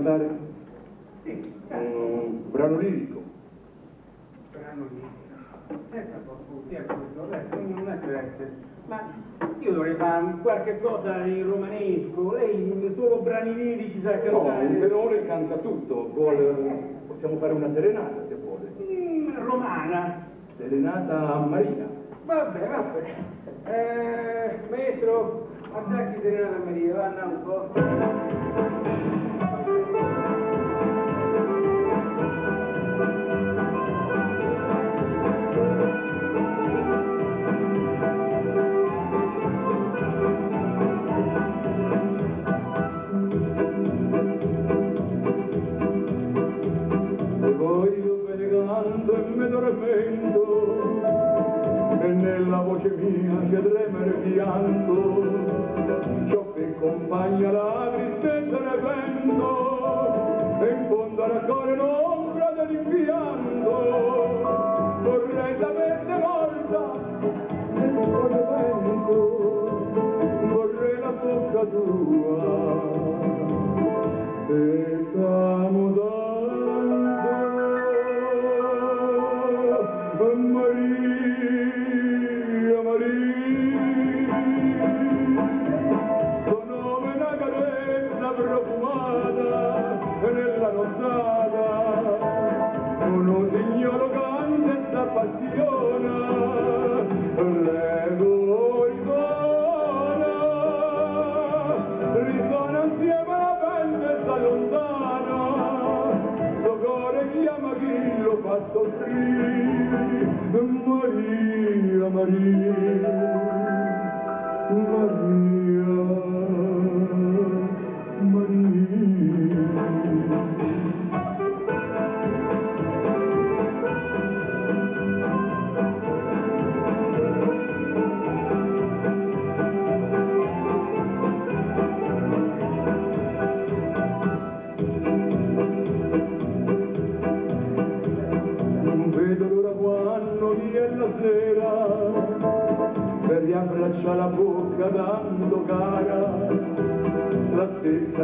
about it.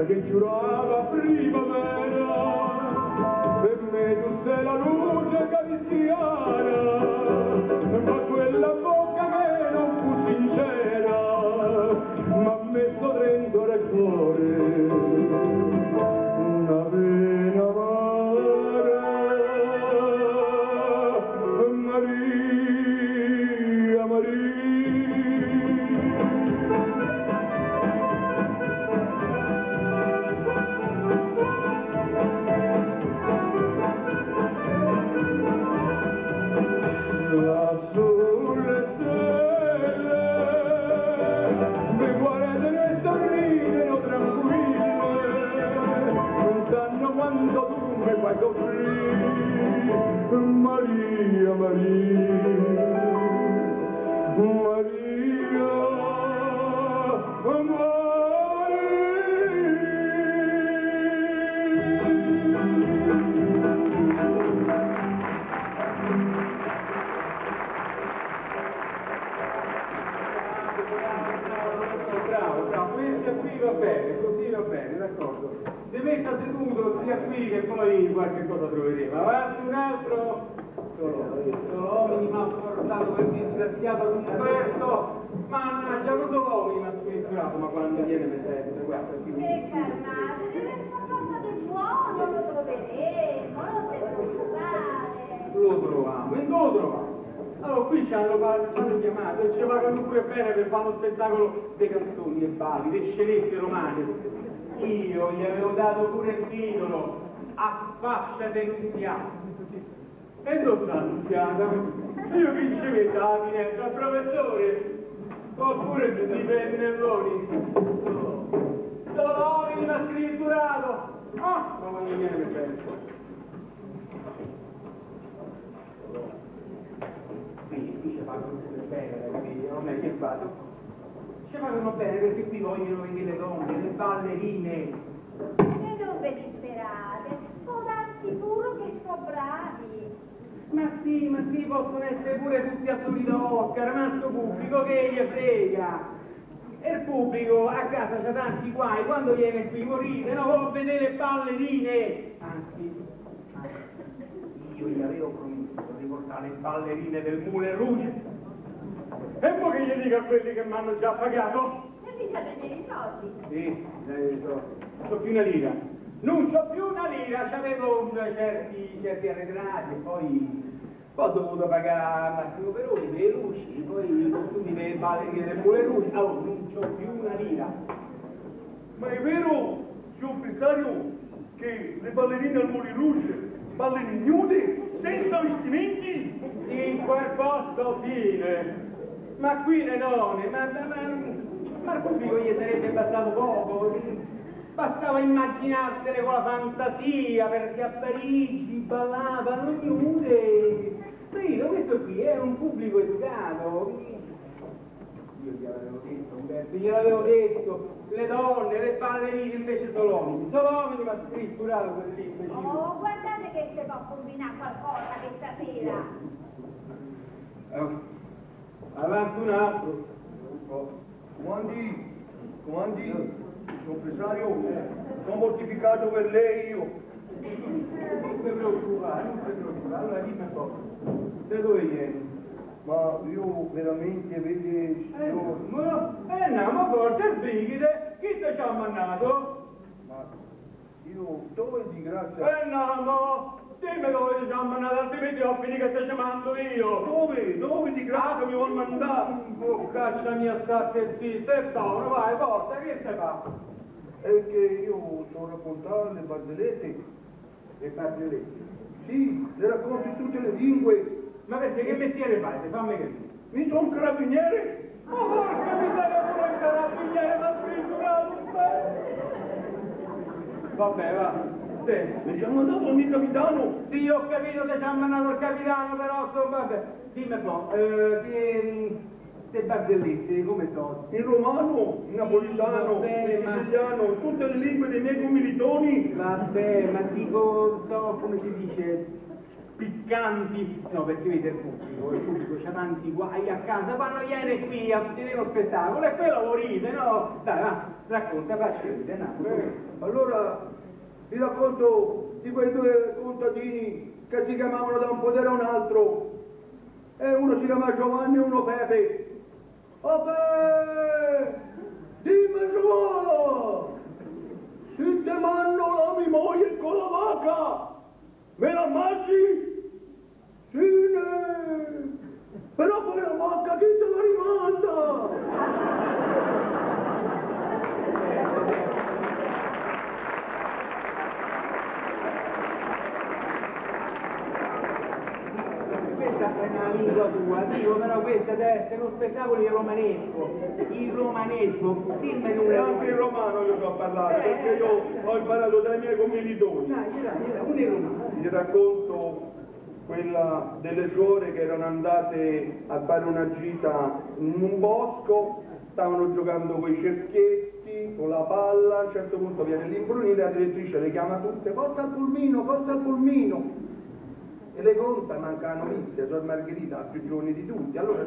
perché giurava prima me. trovavamo e non lo trovavamo. Allora qui ci hanno, ci hanno chiamato e ci pagano pure bene per fare lo spettacolo dei canzoni e balli, dei scelette romane. Io gli avevo dato pure il titolo, affasciate Nunziata. E non sta Nunziata, io che ci metto la finestra, professore, oppure tutti i pennelloni. Dolori, ma scritturato! Ah, ma non mi viene bene. Qui, qui ci fanno bene, ragazzi, non è che vado. Ci fanno bene perché qui vogliono venire le donne, le ballerine. E non ve disperate, può darsi pure che sono bravi. Ma sì, ma sì, possono essere pure tutti attori d'Oscar, ma sto pubblico che gli frega. E il pubblico a casa c'ha tanti guai, quando viene qui morire, no, vuol vedere ballerine. Anzi, io gli avevo promesso di portare le ballerine del Moulin Rouge. E poi che gli dica a quelli che mi hanno già pagato? E vi fate dei soldi. Sì, eh, so, so più una lira. Non so più una lira, c'avevo certi, certi arretrati e poi, poi ho dovuto pagare Massimo Peroni per le luci, poi i costumi per le ballerine del Moulin Rouge. Allora, non c'ho più una lira. Ma è vero, signor Pensario, che le ballerine al Moulin Rouge ballano nude, senza vestimenti? In quel posto fine. Ma qui le donne, ma, ma, ma, ma al pubblico gli sarebbe bastato poco. Bastava immaginarsene con la fantasia perché a Parigi ballavano nude. Primo, questo qui è un pubblico educato. Io gliel'avevo detto, Umberto, gliel'avevo detto. Le donne, le ballerine invece Solomini. Solomini mi ha scritturato quel libro. Oh, guardate che si può combinare qualcosa questa sera. Eh, Avanti un altro. Comandi, comandi, signor Pensario, sono mortificato per lei io. Non si preoccupare, non si preoccupare. Allora dimmi un po', da dove vieni? Ma io veramente, vede, Eh, signor... ma, eh no, ma forse il brigide, chi ti ci ha mandato? Ma io, dove di grazia? Eh no, ma, dimmi ci ha mandato, altrimenti ho finito che ti ci mando io. Dove? Dove di grazia mi vuol mandare? Oh, caccia mia, state zitta, e Paolo, vai, porta, che stai fa? È che io so raccontare le barzellette. E barzellette. Sì, le racconto in tutte le lingue. Ma perché che mestiere fai? Fammi capire. Mi sono carabiniere. Ma porca miseria, pure il carabiniere mi ha scritturato, Vabbè, va. Sì. Mi ci ha mandato il mio capitano. Sì, ho capito che ci ha mandato il capitano, però insomma, vabbè. Dimmi un po', eh, che, ste barzellette, come sono? In romano, in napolitano, bene, in ma- siciliano, in tutte le lingue dei miei commilitoni. Vabbè, ma tipo, so, come si dice, piccanti. No, perché vede il pubblico, il pubblico c'ha tanti guai a casa, quando viene qui a vedere uno spettacolo e lo ride, no? Dai, va, racconta, facci ridere, no? Allora vi racconto di quei due contadini che si chiamavano da un podere a un altro. E uno si chiama Giovanni e uno Pepe. Vabbè, dimmi Giovanni, se te mando la mia moglie con la vaca, me la mangi? Sì, ne. Però poi la vacca chi te la rimanda? Questa è una lingua tua, dico, però questo deve essere uno spettacolo in romanesco. Il romanesco, dimmi E una anche in romano io so parlare, Eh, perché io ho imparato dai miei commilitoni. Dai, dai, dai, racconto quella delle suore che erano andate a fare una gita in un bosco, stavano giocando con i cerchietti, con la palla, a un certo punto viene l'imbrunire, la direttrice le chiama tutte, porta il pulmino, porta il pulmino. E le conta, manca la novizia, Sor Margherita ha più giorni di tutti. Allora,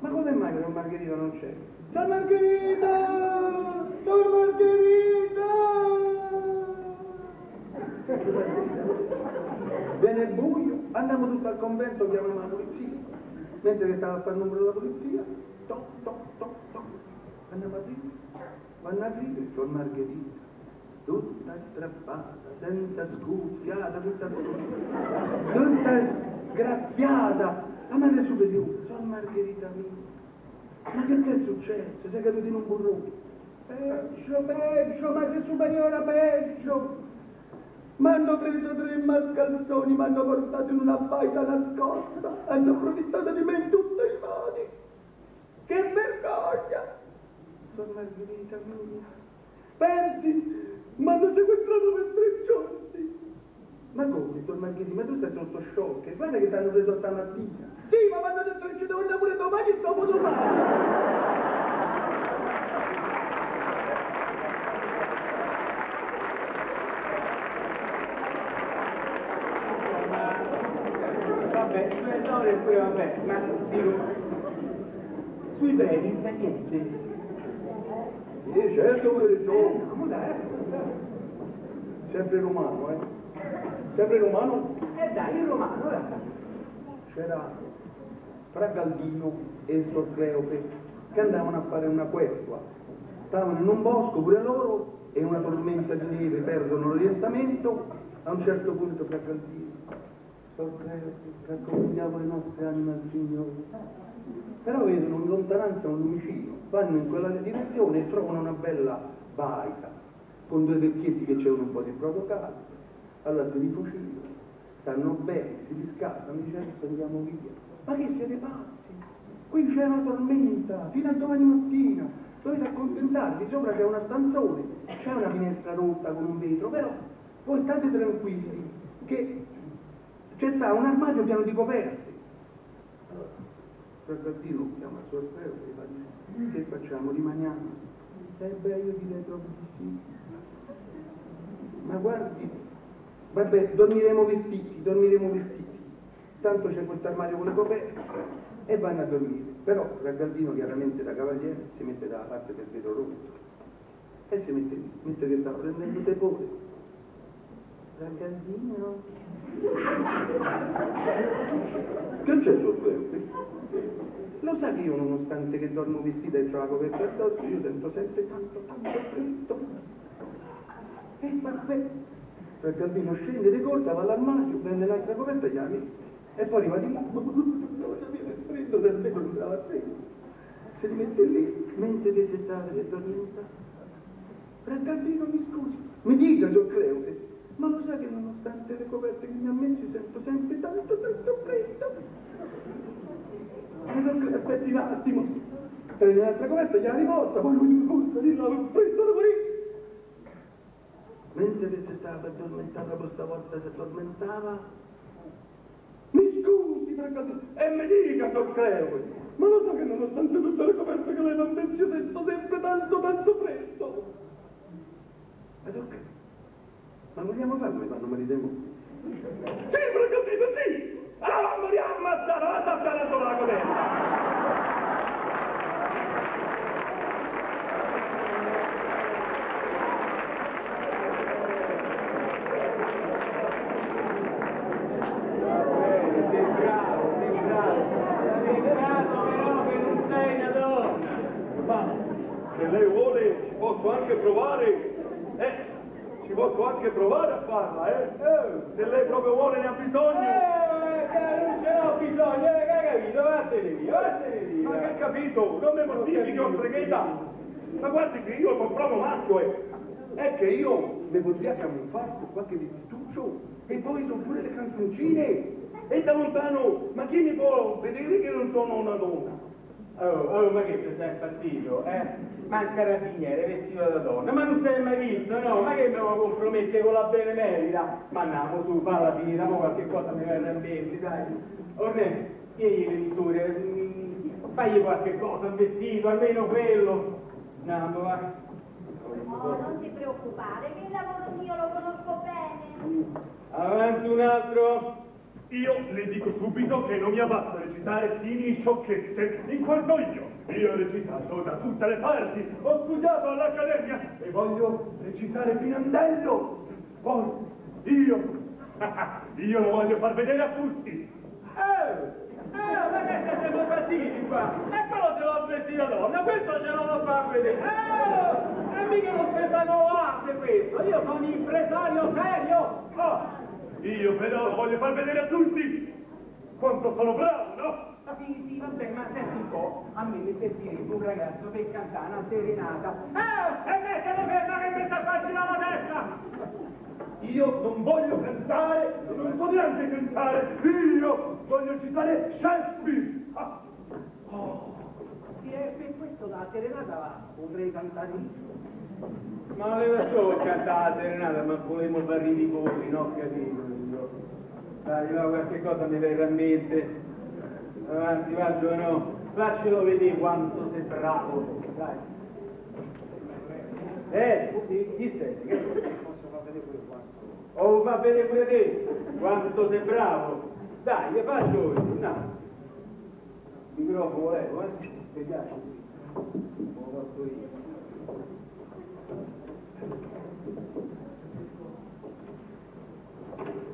ma come mai Sor Margherita non c'è? Sor Margherita! Sor Margherita! Viene il buio, andiamo tutti al convento, chiamiamo la polizia. Mentre che stava a fare il numero della polizia, toc, toc, toc, toc. Andiamo a dire, vanno a dire, Sor Margherita, tutta strappata, senza scucchiata, tutta, tutta graffiata. La madre superiore, Sor Margherita mia, ma che ti è successo? Sei caduto in un burrone? Peggio, peggio, madre superiore, peggio. Mi hanno preso tre mascalzoni, mi hanno portato in una baita nascosta, hanno approfittato di me in tutti i modi. Che vergogna! Sor Margherita mia, pensi, mi hanno sequestrato per tre giorni. Ma come, Sor Margherita, ma tu sei sotto shock? Guarda che ti hanno preso stamattina. Sì, ma mi hanno detto che ci devo andare pure domani e dopo domani. Vabbè, pure ma dico, sui beni non sa niente. Sì, certo, pure tu. No, ma dai, Sempre romano, eh? Sempre romano? eh dai, il romano, dai. C'era fra Galdino e il Sor Cleope che andavano a fare una questua. Stavano in un bosco pure loro e una tormenta di neve perdono l'orientamento. A un certo punto fra Galdino, Sor Cleope, raccomandiamo le nostre anime al Signore. Però vedono in lontananza un lumicino, vanno in quella direzione e trovano una bella baita con due vecchietti che c'erano un po' di brodo caldo. Allora si rifucilano, stanno bene, si riscattano, dicono andiamo via. Ma che siete pazzi? Qui c'è una tormenta, fino a domani mattina. Dovete accontentarvi, sopra c'è una stanzone, c'è una finestra rotta con un vetro, però voi state tranquilli che c'è sta un armadio pieno di coperte. Allora, Francardino chiama il suo alfeo e va di che facciamo? Rimaniamo? Beh, io direi proprio di sì. Ma guardi, vabbè, dormiremo vestiti, dormiremo vestiti. Tanto c'è questo armadio con le coperte e vanno a dormire. Però Raggaldino, chiaramente da cavaliere, si mette dalla parte del vetro rotto e si mette lì, mentre che sta prendendo tepore. Raggaldino? Che c'è sul tempo? Lo sa che io, nonostante che dormo vestita e ho la coperta addosso, io sento sempre tanto, tanto freddo. E vabbè, Raggaldino scende di corsa, va all'armadio, prende l'altra coperta e gliela mette. E poi arriva di là, viene freddo del vetro che stava freddo. Si rimette lì, mentre che si sta per addormentare. Raggaldino, mi scusi, mi dica, Don Cleope, ma lo sa che nonostante le coperte che mi ha messo sento sempre tanto, tanto freddo? E Don Cleope, aspetti un attimo, prende l'altra coperta, gliela rivolta, poi lui mi butta di là, freddo da morire. Mentre che si stava per addormentare, dopo stavolta si addormentava, mi scusi, Raggaldino, e mi dica, Don Cleope, ma lo so che nonostante tutte le coperte che lei non mette, io sento sempre tanto, tanto freddo. Ma ok. Ma vogliamo fare come fanno marito e? Sì, Braccatino, sì! Allora moriamo ammazzare, la tappare solo la coperta! Bene, sei bravo, sei bravo. Sei bravo però che non sei una donna. Ma se lei vuole ci posso anche provare, eh, ci posso anche provare a farla, eh? Se lei proprio vuole ne ha bisogno. Eh, non ce l'ho bisogno, eh, che hai capito? Vattene via, vattene via. Ma che capito? Non mi mortifichi, oh streghetta! Ma guardi che io sono proprio matto, eh! È che io mi potrei camuffare con qualche vestituccio e poi sono pure le canzoncine! E da lontano, ma chi mi può vedere che non sono una donna? Oh, oh, ma che sei impazzito, eh? Ma il carabiniere vestito da donna, ma non sei mai visto, no? Ma che mi vuoi compromettere con la benemerita? Ma andiamo su, falla finita, ma qualche cosa mi verrà in mente, dai. Orne, chiedi l'editore, mm, fagli qualche cosa, un vestito, almeno quello. Andiamo, va. Oh, non ti preoccupare, che il lavoro mio lo conosco bene. Avanti un altro. Io le dico subito che non mi basta recitare fini sciocchezze, in quanto io, io ho recitato da tutte le parti, ho studiato all'accademia e voglio recitare Pirandello. Poi, io, io lo voglio far vedere a tutti. Eh, eh, ma che siete partiti qua? E quello ce l'ho da donna, questo ce lo devo far vedere. Eh, è mica uno spettacolo arte questo, io sono un impresario serio. Ah, io però voglio far vedere a tutti. Quanto sono bravo, no? Ma sì, sì, vabbè, ma senti un po', a me mi servirebbe un ragazzo per cantare una serenata. Eh, e mettete ferma che mi sta facendo la testa! Io non voglio cantare, non so neanche cantare. Io voglio citare Shakespeare. Ah. Oh. Sì, è per questo la serenata potrei cantare io. Ma le lasciò cantare la serenata, ma volevamo fare i riposi, no? Capito? Io. Dai, no, qualche cosa mi verrà in mente. Avanti, va, no. Faccelo vedere quanto sei bravo. Dai. Eh, chi, sei? Che posso far vedere pure quanto? Oh, fa vedere pure te, quanto sei bravo. Dai, che faccio vedere, no. Microfono levo, eh? Ti piace? Lo faccio io. Però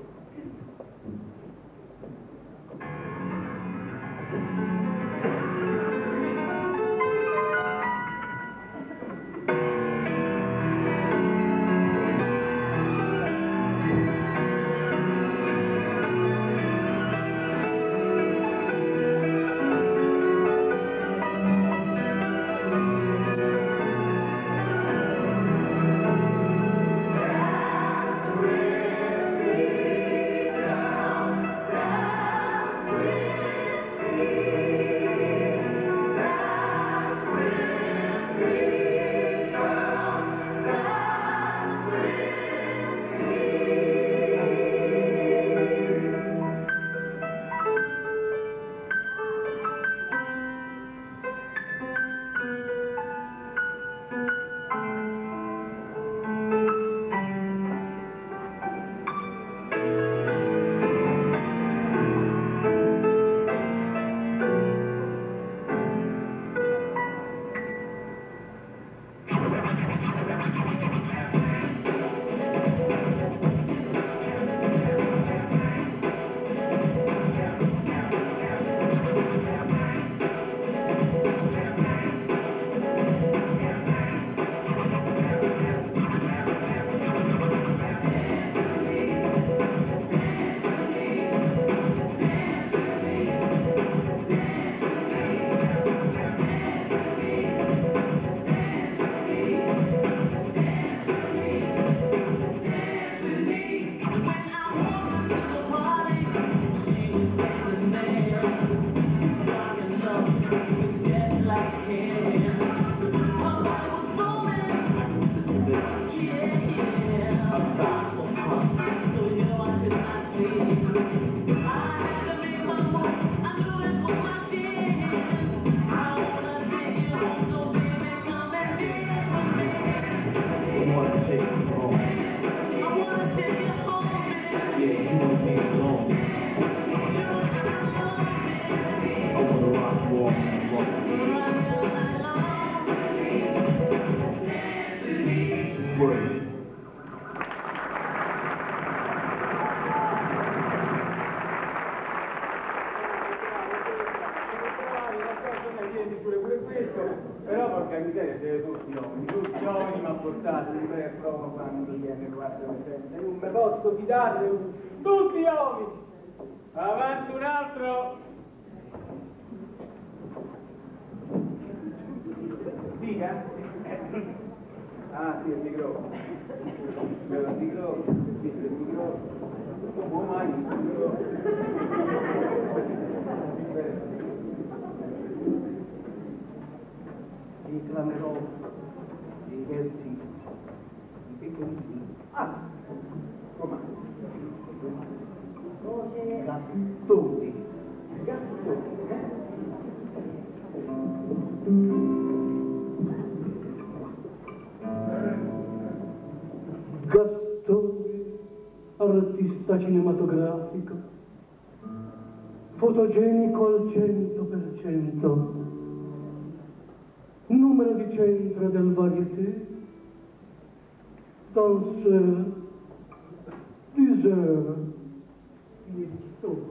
posso fidare, tutti uomini! Avanti un altro! Dica? Ah sì, il microfono. Il microfono, il microfono. Non mai il microfono. Cinematografico, fotogenico al cento per cento, numero di centro del variété, danseur, diseur, viaggiatore.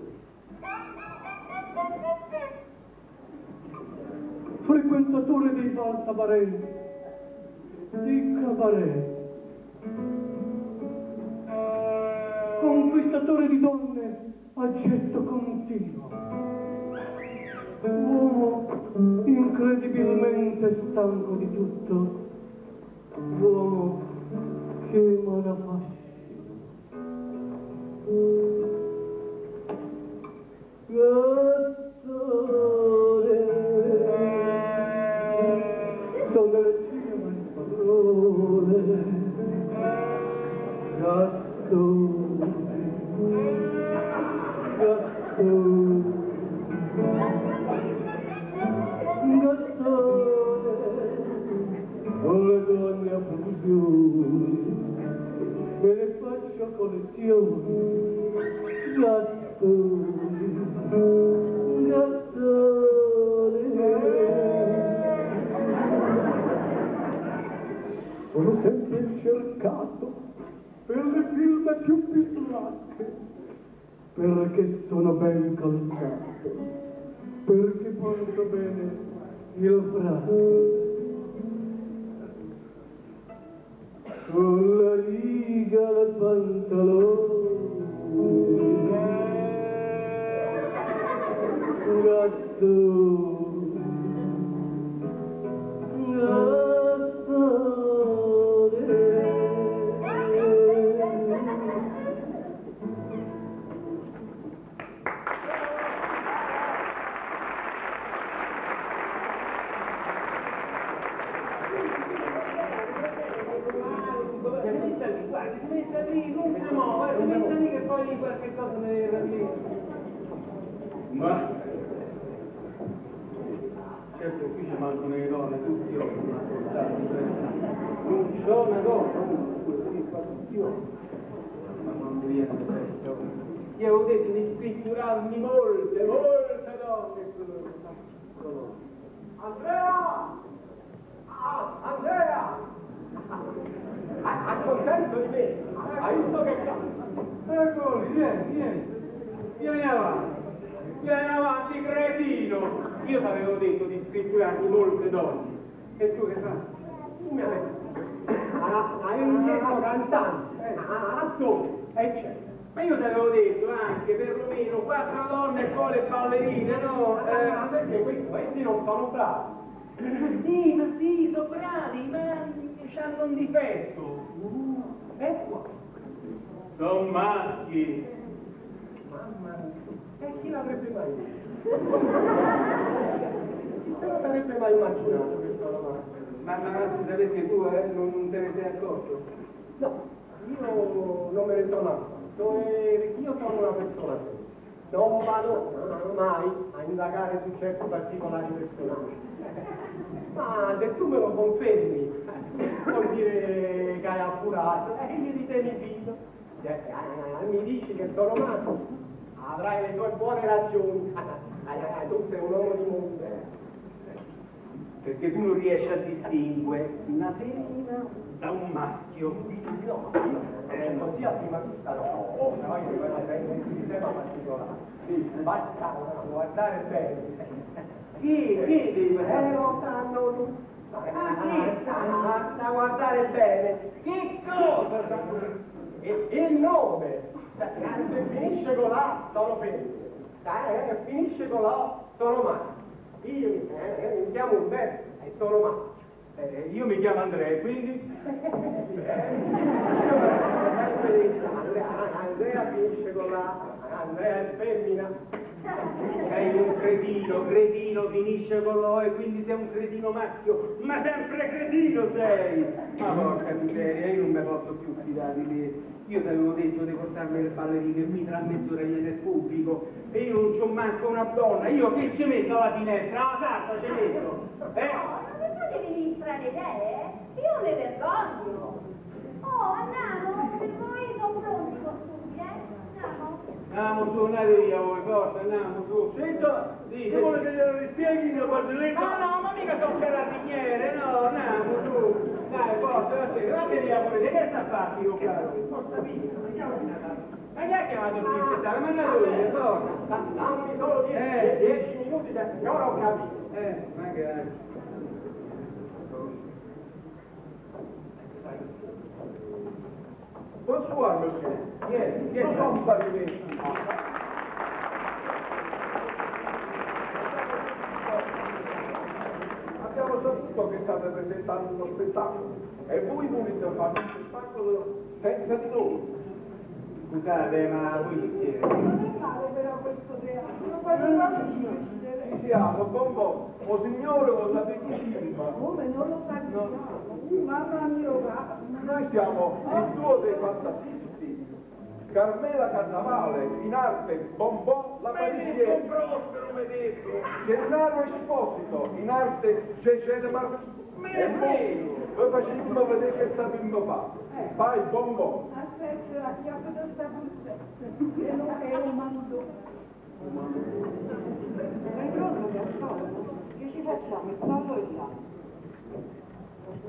Frequentatore dei bar cabaret, di cabaret, vendicatore di donne a getto continuo. Uomo incredibilmente stanco di tutto, l'uomo che emana fascino. Gatto. porzioni, gattoni, gattoni. Sono sempre cercato per le firme più bislacche, perché sono ben calzato, perché porto bene il braccio. Con la riga al pantalone, gatto, scritturarmi molte, molte donne. Andrea! Ah, Andrea! Accontento di me, hai visto che cazzo? Eccoli, vieni, vieni, vieni avanti, vieni avanti, cretino! Io ti avevo detto di scritturarmi molte donne, e tu che fai? Tu mi hai detto, ah, hai un dietro cantante, ah, attore, e c'è. Ma io ti avevo detto anche perlomeno quattro donne e poi le ballerine, no? Eh, perché questi, questi non sono bravi. Sì, ma sì, sono bravi, ma hanno un difetto. Uh, ecco. Sono maschi. Mamma mia. E chi l'avrebbe mai detto? Non l'avrebbe mai immaginato questa domanda. Ma, ma, ma sapete tu, eh, non, non te ne sei accorto? No, io non me ne sono accorto. E Io sono una persona. Non vado mai a indagare su certi particolari personaggi. Ma se tu me lo confermi, vuol dire che hai appurato, e te mi fido. Eh, eh, Mi dici che sono matto, avrai le tue buone ragioni. Eh, Tu sei un uomo di mondo. Perché tu non riesci a distinguere una femmina da un maschio. No, eh, così a prima vista no. Oh, no, io devo avere un sistema particolare. Sì, basta guardare bene. Chi devi Eh, lo sanno tu. Ah, chi? Basta guardare bene. Che cosa? E, il nome. Se finisce con la, sono femmine. Eh, finisce con la, sono maschio. Io eh, mi chiamo Umberto e sono maschio. Eh, io mi chiamo Andrea, quindi? Andrea, Andrea finisce con la, Andrea è femmina. Sei un cretino, cretino finisce con l'O e quindi sei un cretino maschio, ma sempre cretino sei! Ma porca miseria, io non mi posso più fidare di te. Io ti avevo detto di portarmi le ballerine qui tra mezz'ora nel pubblico e io non c'ho manco una donna, io che ci metto alla finestra? La carta ci metto! Eh? No, non devi strane idee? Io me vergogno. Oh, andiamo, se voi sono pronti i costumi, eh? Andiamo. Andiamo su, andate via voi, forza, andiamo su. Che sì. vuole che glielo rispieghi la barzelletta? No, no, ma mica sono carabiniere, no, andiamo su. Dai, forza, la sera, la vediamo pure, che sta a fare, io caro? Forza via, andiamo via. Ma chi ha chiamato il segretario? Ma andato io, forza. Dammi solo Eh. 10 minuti, da... ora ho capito. Eh, magari. Bonsoir, monsieur. Vieni, vieni. Non parlez. Abbiamo saputo che state presentando uno spettacolo e voi volete fare un spettacolo senza di noi. Scusate, ma voi chi siete? Ci siamo, con voi. O signore, lo sapete chi ma Come non lo sappiamo? Noi siamo il duo dei fantasisti. Carmela Carnavale, in arte Bombò la Parisienne. Gennaro Esposito, in arte Cecede Martino. E voi, voi facciamo vedere che sappiamo fare. Fai Bombò. Aspetta, la chiave sta busta. Che non è un mando. È pronto, Gasparo? Che ci facciamo? Il salto è là.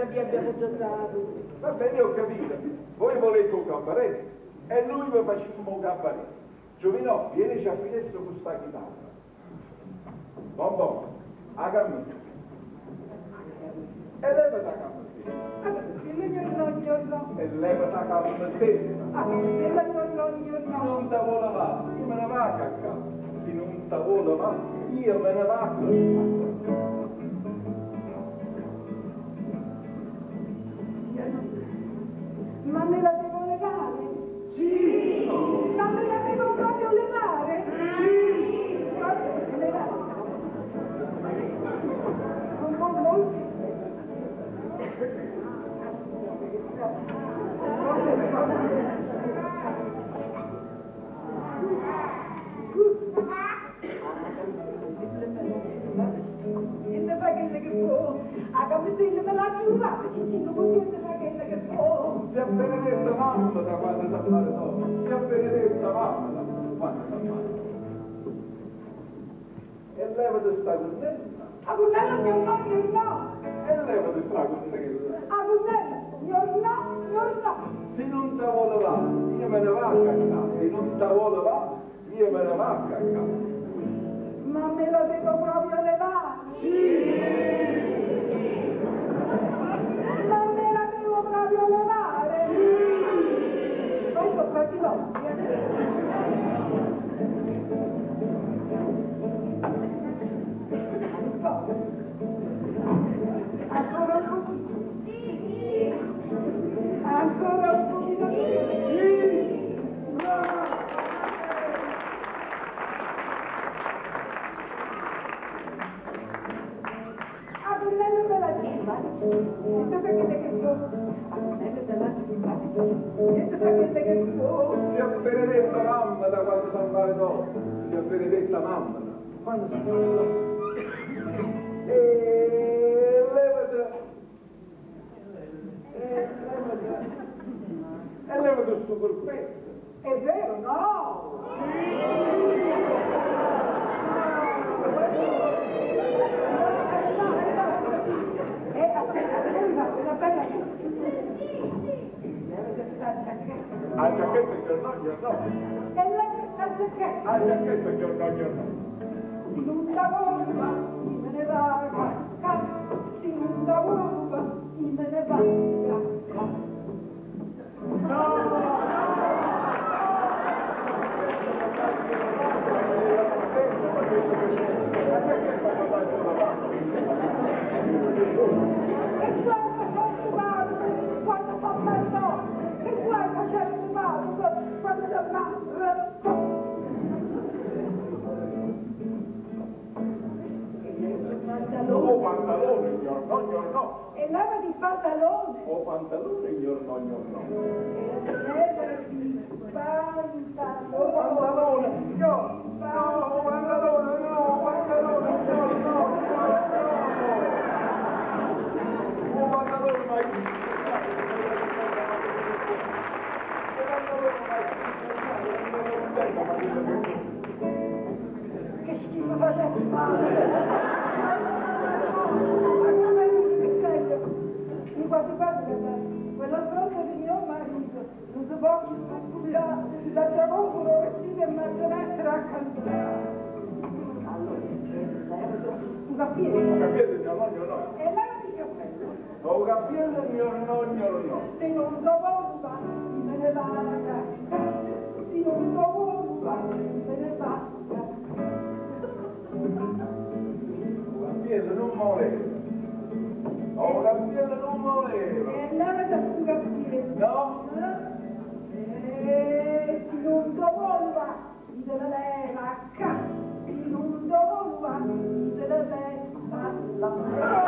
potete andare abbiamo già dato. Va bene, ho capito. Voi volete un cabaret e noi vi facciamo un cabaret. Giovinò, vienici a finestra con sta chitarra. Bon bon, a cammino. E levati a cammino. E levati a cammino. Non te vuole va, io me ne va a cacca. Chi non te vuole va, io me ne va a cacca. No. E levati sta contenta. A Gusella mio no, mio no. Se non te vuole va, io me ne va a cacca. Se non te vuole va, io me ne va a cacca. Ma me la devo proprio levare? Ma me la devo proprio levare? Benedetta mamma. Sia benedetta mamma. Quando si E levati. E levati. E levati sto corpetto. è vero, no? Al giacchetto il giorno, il giorno. E giacchetta, Al giacchetto il giorno, il giorno. si non da bomba, me ne va male. O pantalone, il giorno, il giorno. E levati il pantalone. O pantalone, il giorno, il giorno. E levati il pantalone. O pantalone, io. No, o pantalone, no, pantalone, no, no, no, no. O pantalone, mai. Che schifo quasi che quello stronzo di mio marito non si può più la, la giavolo vestita e marionetta a cantare. Allora, un cappiello. Capite, il giorno, il giorno. E levati il cappello. O capire il giorno, il giorno. Se non so bomba, me ne va a cacca. Se non so bomba, me ne va a cacca. Capire non voleva. O capire non voleva. E levati un cappiello. No? de la leva, ca, in un dolua, de la la leva.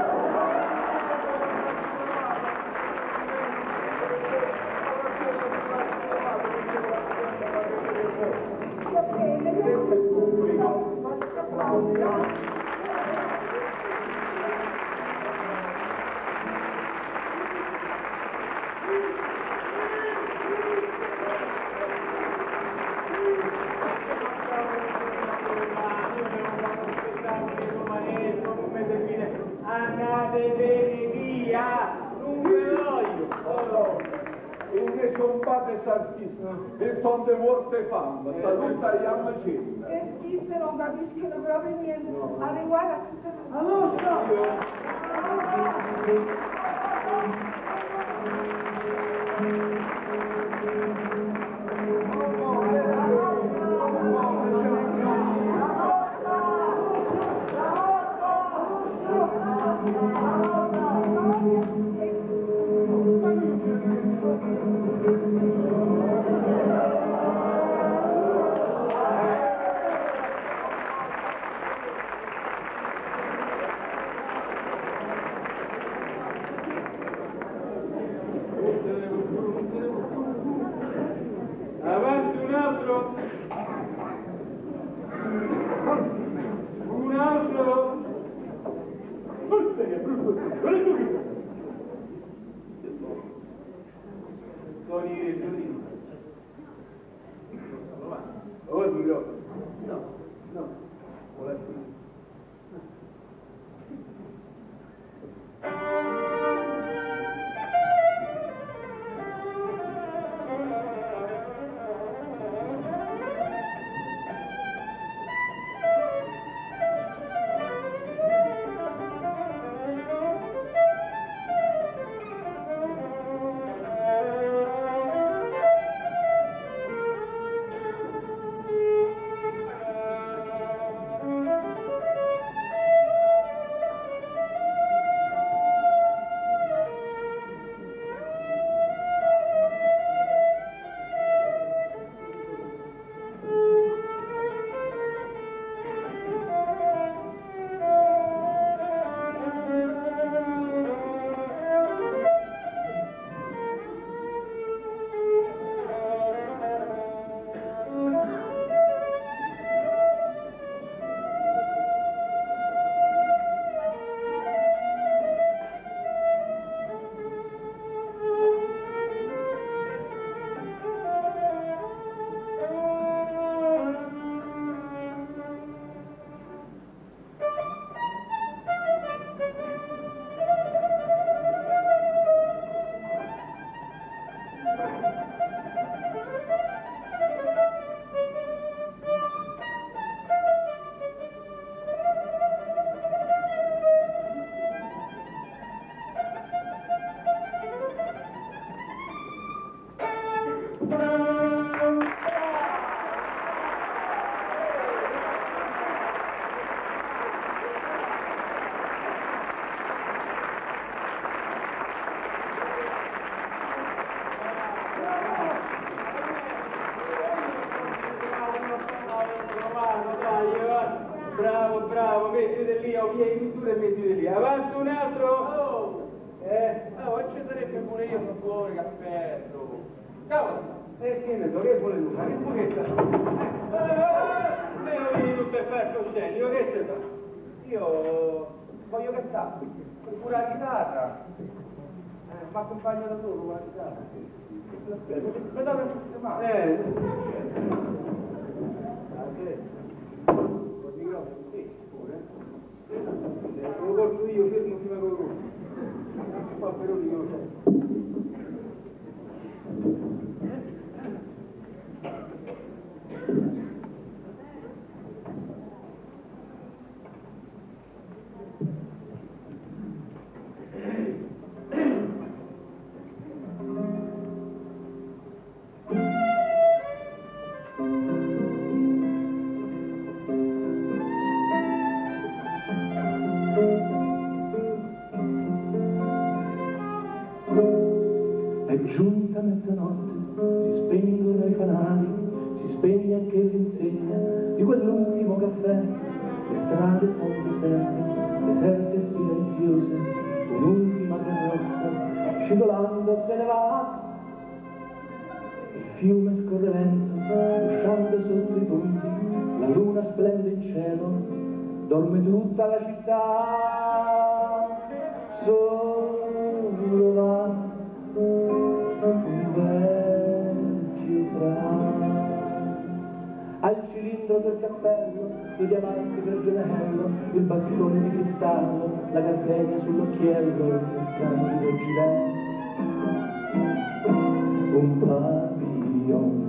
Fame, saluta gli ammacini. Che schifo, non capiscono proprio niente. A riguardo a tutte le Avanti pure io sono fuori, cappello. Cavolo, eh, che ne so, che vuole? Ma che pochetta? Eh, lo vedi tutto perfetto, sceglio, che se fa? Io voglio cantare, per pure la chitarra. Eh, mi accompagno da solo con la chitarra. Mi date un sistemato. Eh, Così grosso, sì, pure. Lo porto io, fermo prima con lui. Qua però io lo so. Thank you. tutta la città. Solo va un vecchio tra. Al cilindro del cappello i diamanti del gemello il bastone di cristallo la gardenia sull'occhiello il cane del giletto un papillon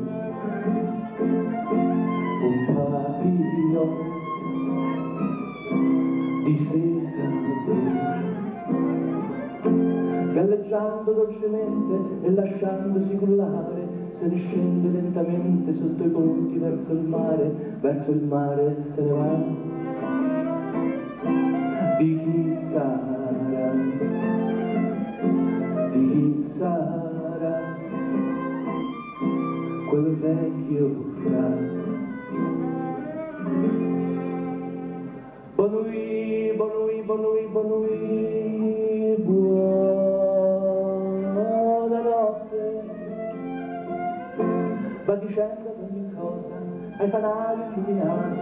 galleggiando dolcemente e lasciandosi cullare, se ne scende lentamente sotto i ponti verso il mare, verso il mare se ne va. Di chi sarà? Di chi sarà? Quel vecchio fra. Bonui, bonui, bonui, bonui, Va dicendo ad ogni cosa, ai fanali illuminati,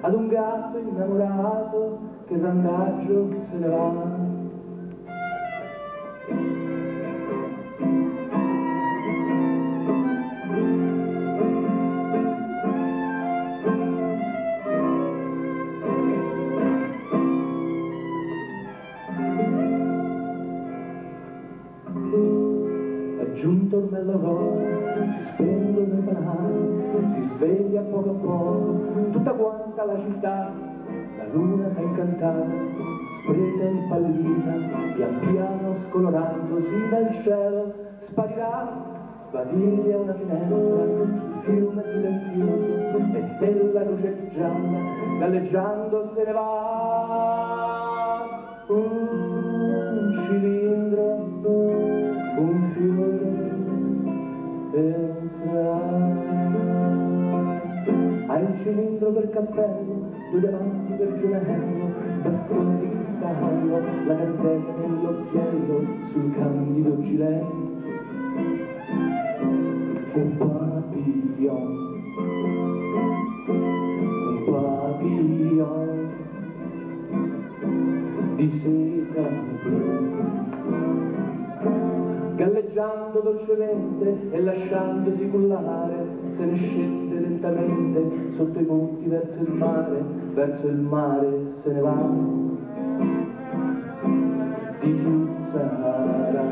ad un gatto innamorato che randaggio se ne va. È giunto il i sveglia poco a poco tutta quanta la città, la luna sa incantare, spreta impallita, pian piano scolorandosi dal cielo, sparirà, sbadiglia una finestra, fiume silenzioso, e della luce gialla, galleggiando se ne va. Un cilindro un cilindro per cappello, due diamanti per gemello, bastone di cristallo, la gardenia nell'occhiello, sul candido gilet. Un papillon, un papillon di seta blu galleggiando dolcemente e lasciandosi cullare, se ne scende lentamente sotto i ponti verso il mare, verso il mare se ne va. Di chi sarà?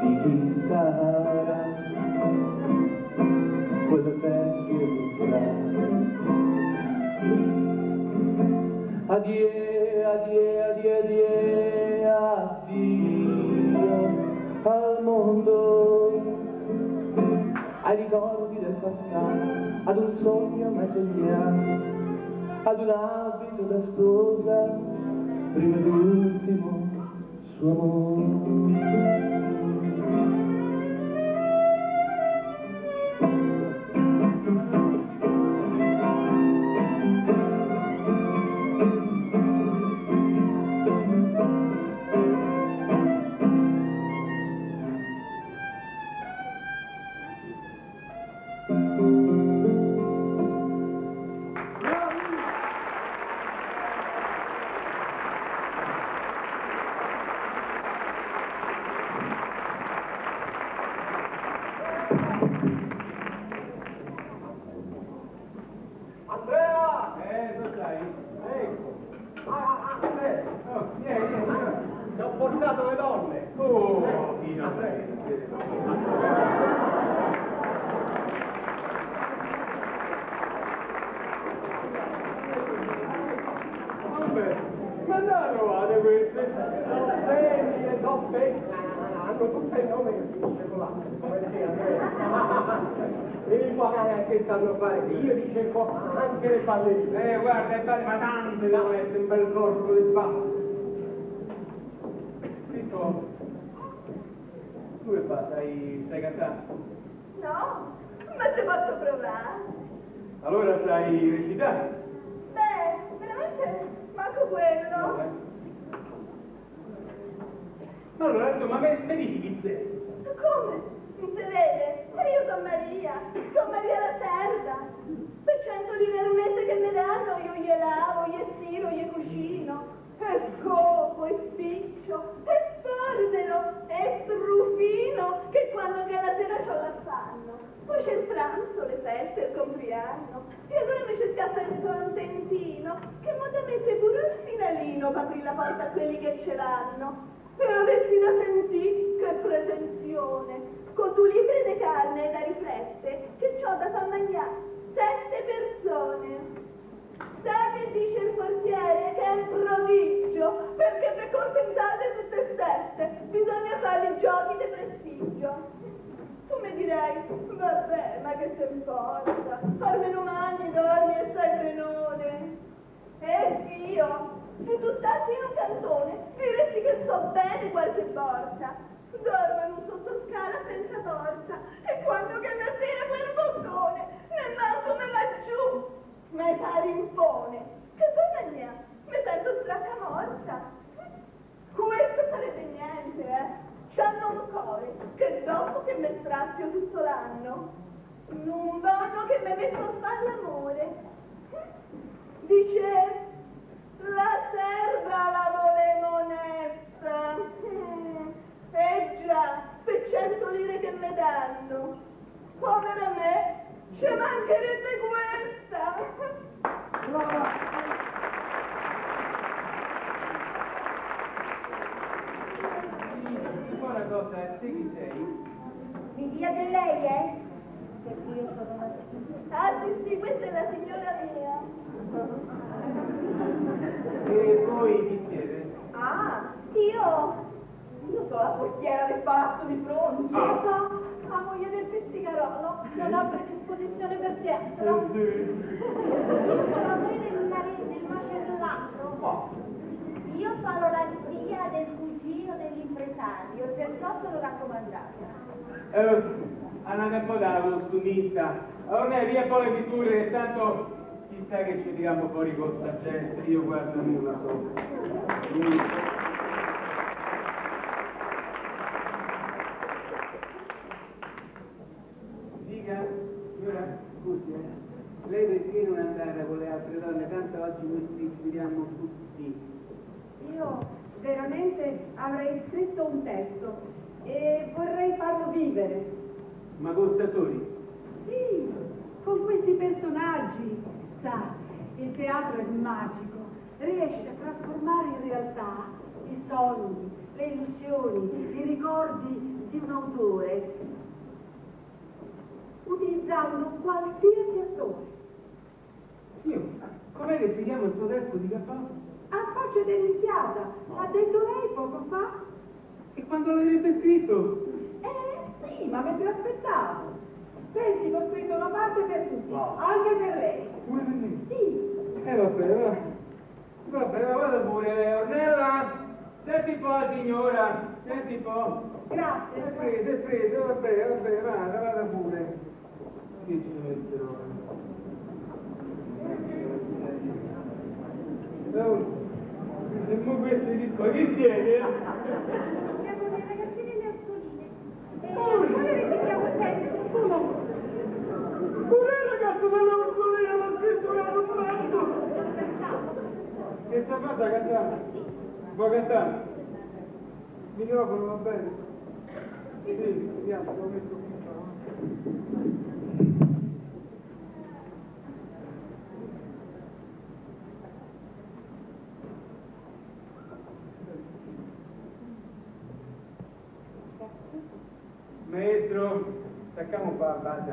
Di chi sarà? Quel vecchio fra. Ad un abito da sposa, prima ed ultimo suo amore. No, ma ti posso provare? Allora sai recitare? Beh, veramente manco quello. Allora, insomma, me, me dici chi sei? Come? Non si vede? E io sono Maria, sono Maria la Serda. Per cento lire al mese che mi danno io gli lavo, gli stiro, gli cucino. E scopo, e spiccio, e spordelo, e strufino, che quando che la sera c'ho l'affanno. Poi c'è il pranzo, le feste, il compleanno. E allora invece scatta il contentino, che moda mette pure il finalino per la porta a quelli che ce l'hanno. E avessi da sentì, che pretensione, con due libri di carne da riflette, che c'ho da far mangiare sette persone. Dice il portiere che è un prodigio, perché per contentate tutte e sette bisogna fare i giochi di prestigio. Mi direi, vabbè, ma che se importa, almeno mangi, dormi e stai benone. E io, se tu stati in un cantone, diresti che so bene qualche porta. Dormo in un sottoscala senza porta, e quando che mi attira quel boccone, nel naso me va giù, me fa rimpone. Che ha? Mi sento stracamorta. Questo sarebbe niente, eh? C'hanno un cuore che dopo che mi strazio tutto l'anno, non voglio che mi metto a fare l'amore. Dice, la serva la volevo onesta. Eh già, per cento lire che mi danno. Povera me, ci mancherebbe questa. una cosa, te chi sei? Mi dia di lei, eh? Perché io sono una... Ah, sì, sì, questa è la signora mia. E voi chi siete? Ah, io... Io sono la portiera del palazzo di fronte. Ah. La moglie del pizzicarolo. Non ho predisposizione per dentro. Sono la moglie del, del macellato. Io sono la zia del cugino dell'impresario, perciò sono raccomandata. Eh, Anna dalla costumista. Ormai via poi le figure, tanto chissà che ci tiriamo fuori con sta gente, io guardo nulla so. Nulla. Scusi, eh. Lei perché non andare con le altre donne? Tanto oggi noi ci ispiriamo tutti. Io veramente avrei scritto un testo e vorrei farlo vivere. Ma con statori? Sì, con questi personaggi. Sa, il teatro è magico, riesce a trasformare in realtà i sogni, le illusioni, i ricordi di un autore, utilizzando qualsiasi attore. Io, com'è che si chiama il suo testo di cappello? A faccia deliziata, l'ha detto lei poco fa? E quando l'avete scritto? Eh sì, ma mentre aspettavo. Pensi che ho scritto una parte per tutti, No. anche per lei. Come per me? Sì, Eh vabbè, va. Vabbè, ma vada pure, Ornella. Senti un po' signora, senti un po'. grazie. È preso, è preso, vabbè, vabbè, vada, vada pure. Che ci metterò? Oh, e mo questo dico, chi siete? Siamo dei ragazzini nercoline. E Oh. volete che chiamo sempre? Pure il ragazzo dell'orgoglio l'ha scritto che hanno fatto! Che sta fatta cantare? Vuoi cantare? Microfono va bene? Sì, vediamo, l'ho messo qui. Maestro, stacchiamo qua a base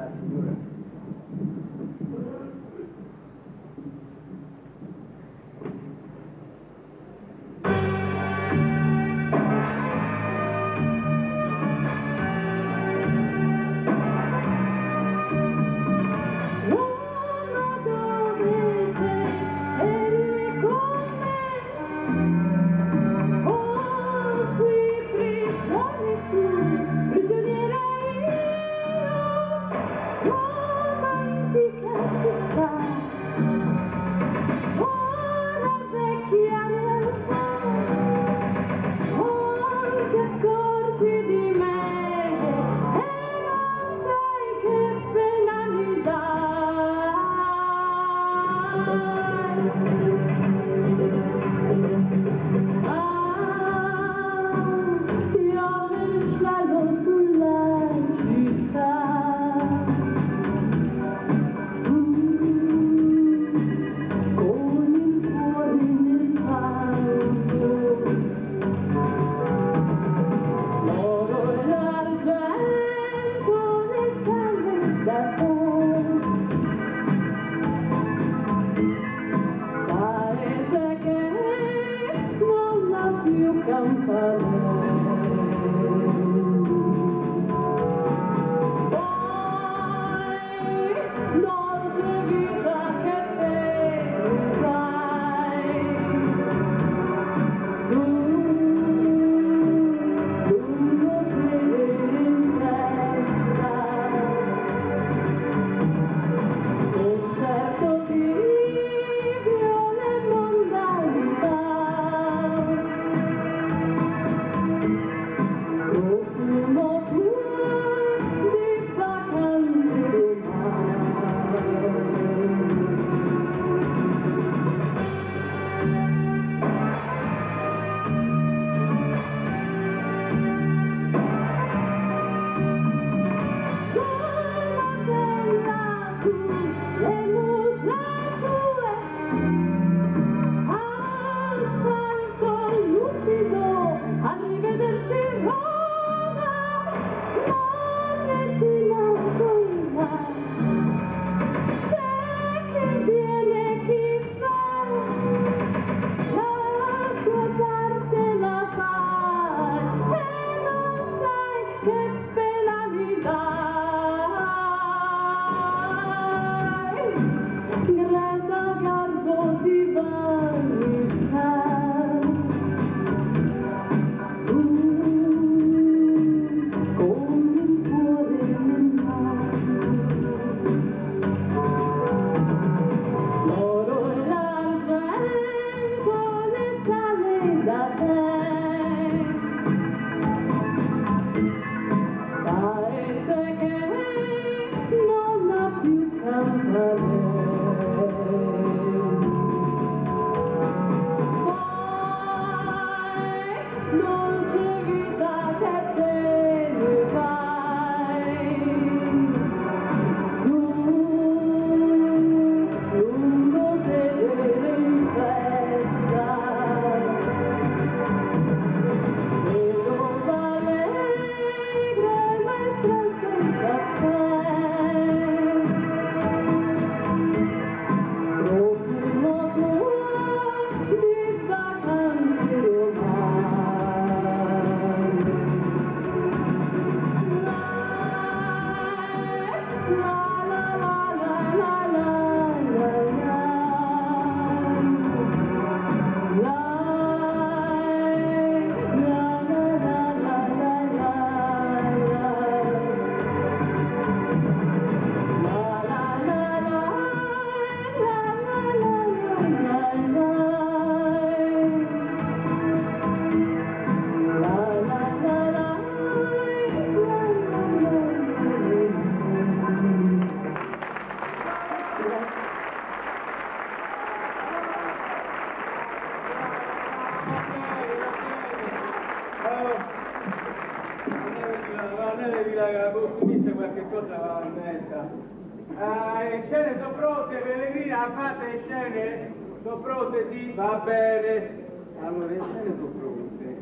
Sì? Va bene. Allora, scene sono pronte.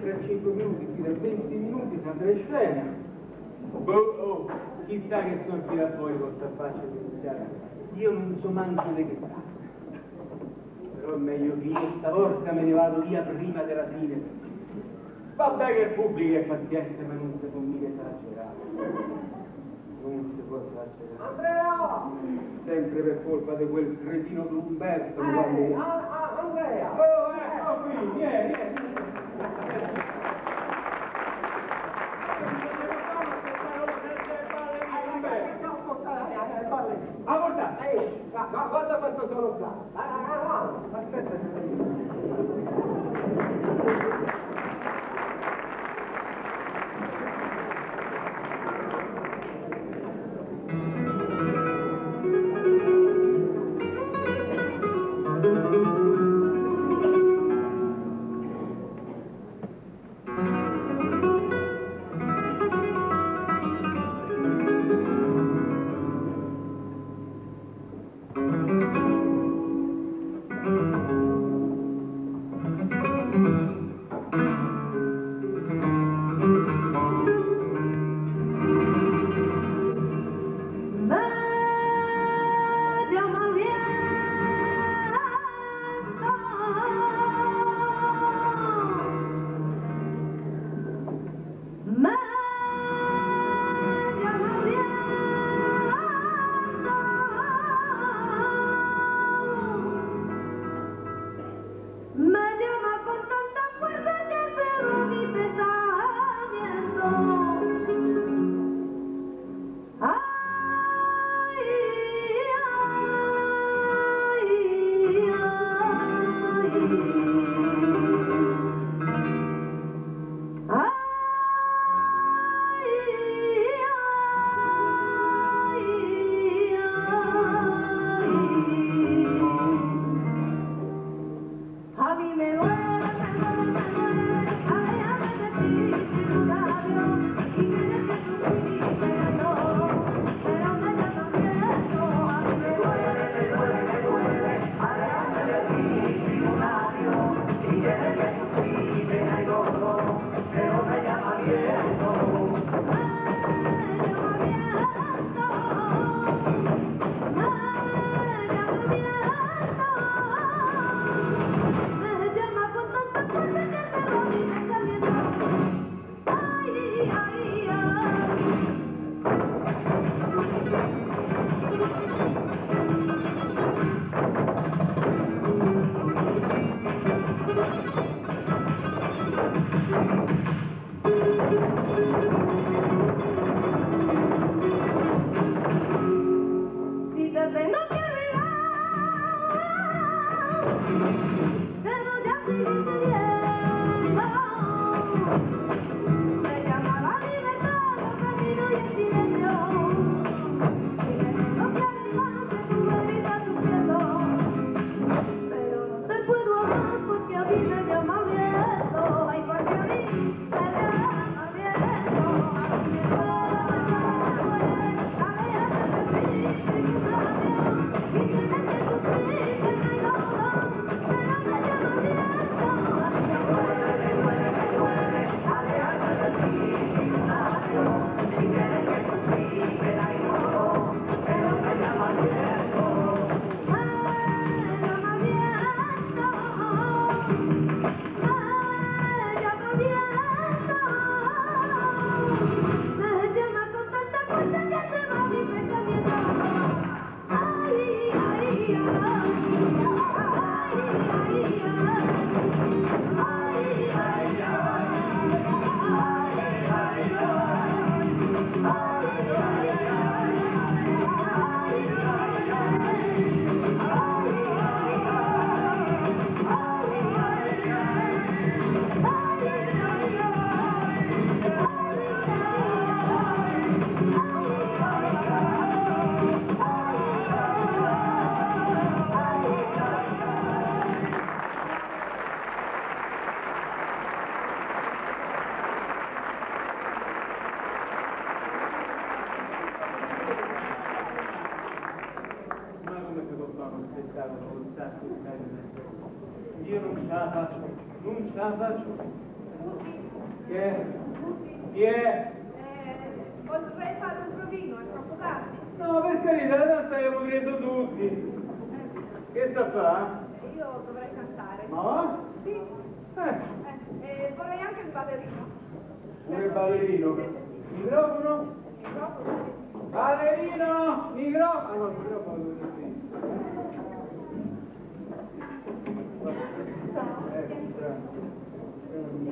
Tra 5 minuti, tra 20 minuti fa tre scene. Boh, oh, chissà che sono tira fuori con questa faccia di iniziare. Io non so manco di che sta. Però è meglio che io stavolta me ne vado via prima della fine. Vabbè che il pubblico è paziente, ma non si può mica esagerare non si può esagerare. Andrea! Sempre per colpa di quel cretino di Umberto. Eh, quando- a- a- Andrea! Oh, ecco qui, vieni, vieni. Ah, guarda! Ehi, guarda quanto sono qua! Ah, ah, ah, Aspetta!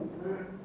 Mm-hmm.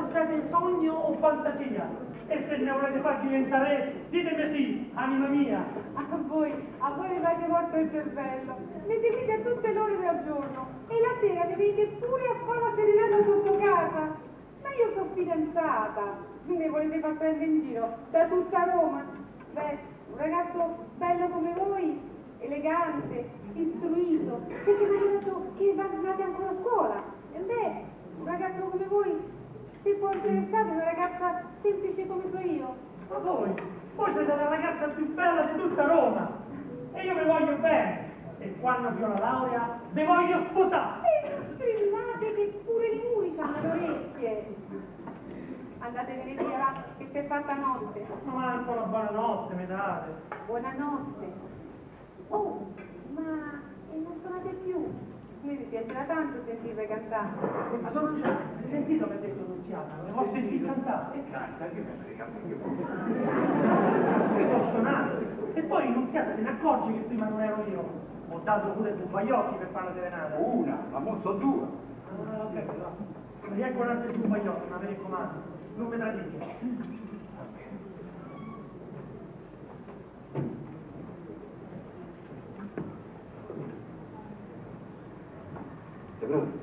Se siete sogno o fantasia. E se ne volete far diventare, ditemi sì, anima mia. A voi, a voi fate morto il cervello. Ne seguite tutte le ore del giorno. E la sera ne venite pure a fare la serenata sotto casa. Ma io sono fidanzata. Ne volete far prendere in giro da tutta Roma. Beh, un ragazzo bello come voi, elegante, istruito, perché mi ha detto che andate ancora a scuola. E beh, un ragazzo come voi, se può interessare una ragazza semplice come sono io. Ma voi, voi siete la ragazza più bella di tutta Roma. E io vi voglio bene. E quando vi ho la laurea, vi voglio sposare. E non strillate che pure i muri hanno le orecchie. Andatevene via, che si è fatta notte. Ma manco una buonanotte mi date. Buonanotte. Oh, ma e non suonate più? Mi piacerà tanto sentirvi cantare. Ma sono sentito che ha detto Luciana? Le ho sentito cantare. E canta, che me frega Che ho suonato. E poi Nunziata se ne accorge che prima non ero io. Ho dato pure due baiocchi per fare la serenata. Una, ma mo sono due. Ah, ok, va. Mi riecco un altro due baiocchi, ma mi raccomando. Non mi tradite. Sei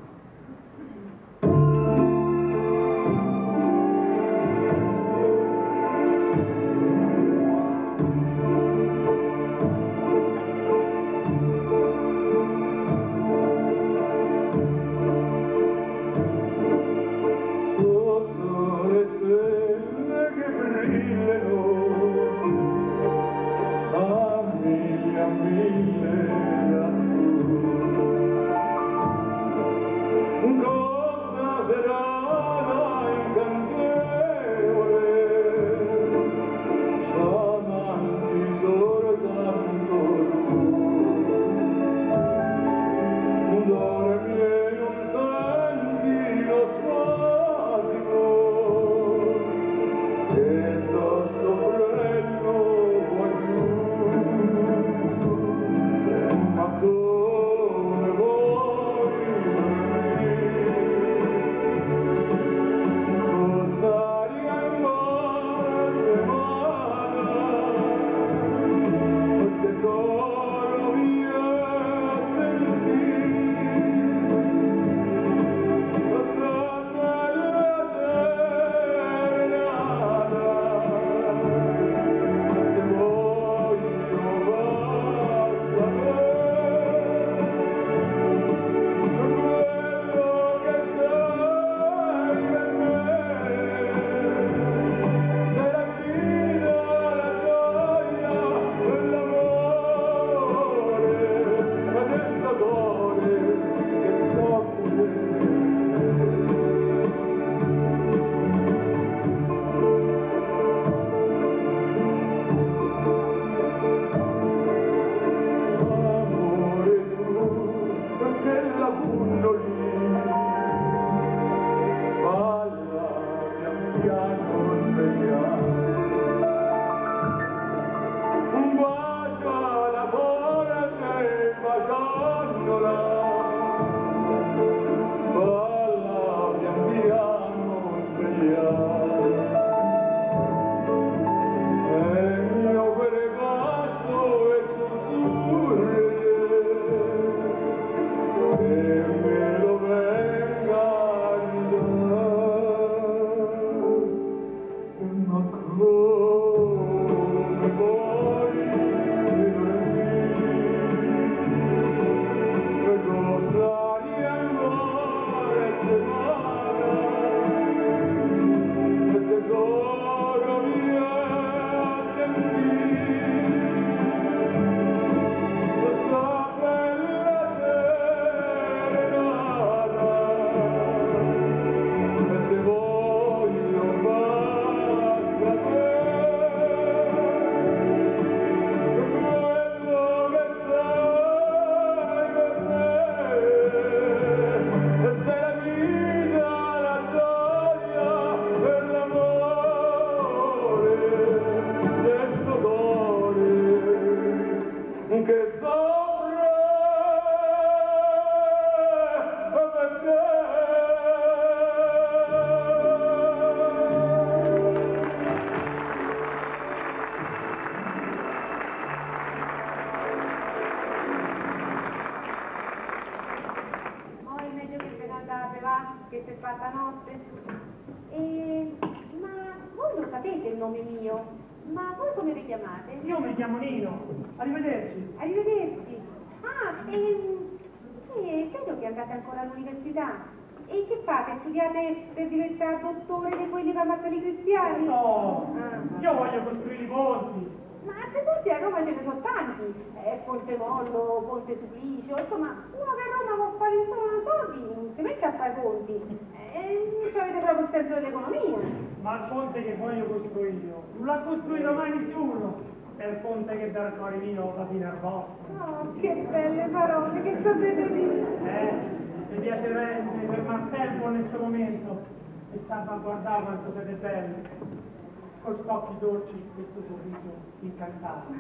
occhi dolci questo sorriso incantato.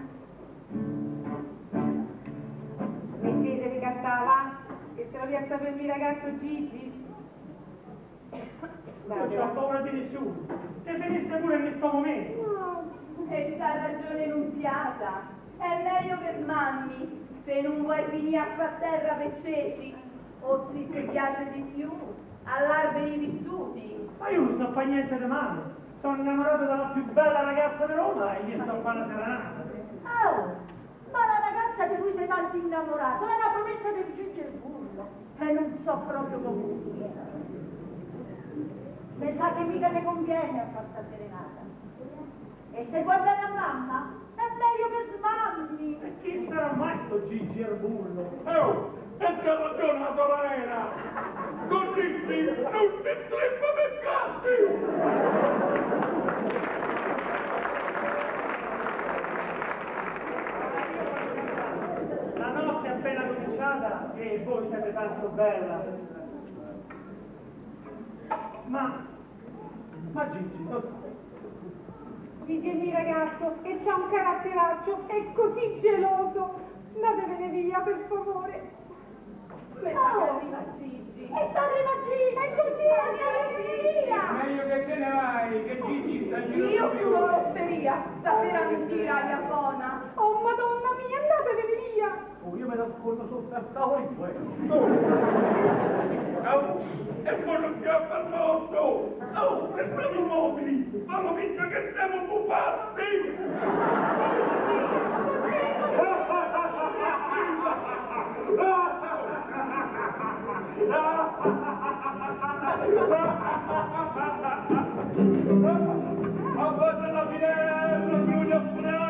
Mettetevi cantava, che se lo piazza per il mio ragazzo Gigi. Non c'ho paura di nessuno. Se venisse pure in questo momento. No, E c'ha ragione Nunziata. È meglio che smanni se non vuoi finire a far terra per ceci. O se ti piace di più, all'alberi vissuti. Ma io non so fare niente di male. Sono innamorato della più bella ragazza di Roma e gli sto a fare la serenata. Oh, ma la ragazza di cui sei tanto innamorato è la promessa del Bullo. E non so proprio come dire. Mi sa che mica ne conviene a far sta serenata. E se vuoi bene a mamma, è meglio che smanni. E chi sarà mai sto Gigi Erbullo? Oh, e c'ha ragione la Torena! Così sì, non ti strippa peccati! La notte è appena cominciata e voi siete tanto bella. Ma, ma Gigi, il mio ragazzo e c'ha un caratteraccio, è così geloso. Andatevene via, per favore. Sa che arriva Gigi. E sta arriva Gigi. È così, andiamo via. Meglio che te ne vai, che Gigi sta giù. Io chiudo l'osteria. Stasera mi tira aria buona. Oh, madonna mia, andatevene via. Oh, io me ascolto al tavolo in questo. Oh, e poi non chiappa al mondo! Oh, restiamo immobili! Fanno finta che siamo pupazzi! Abbatte la finestra, Giulia Spinazzo!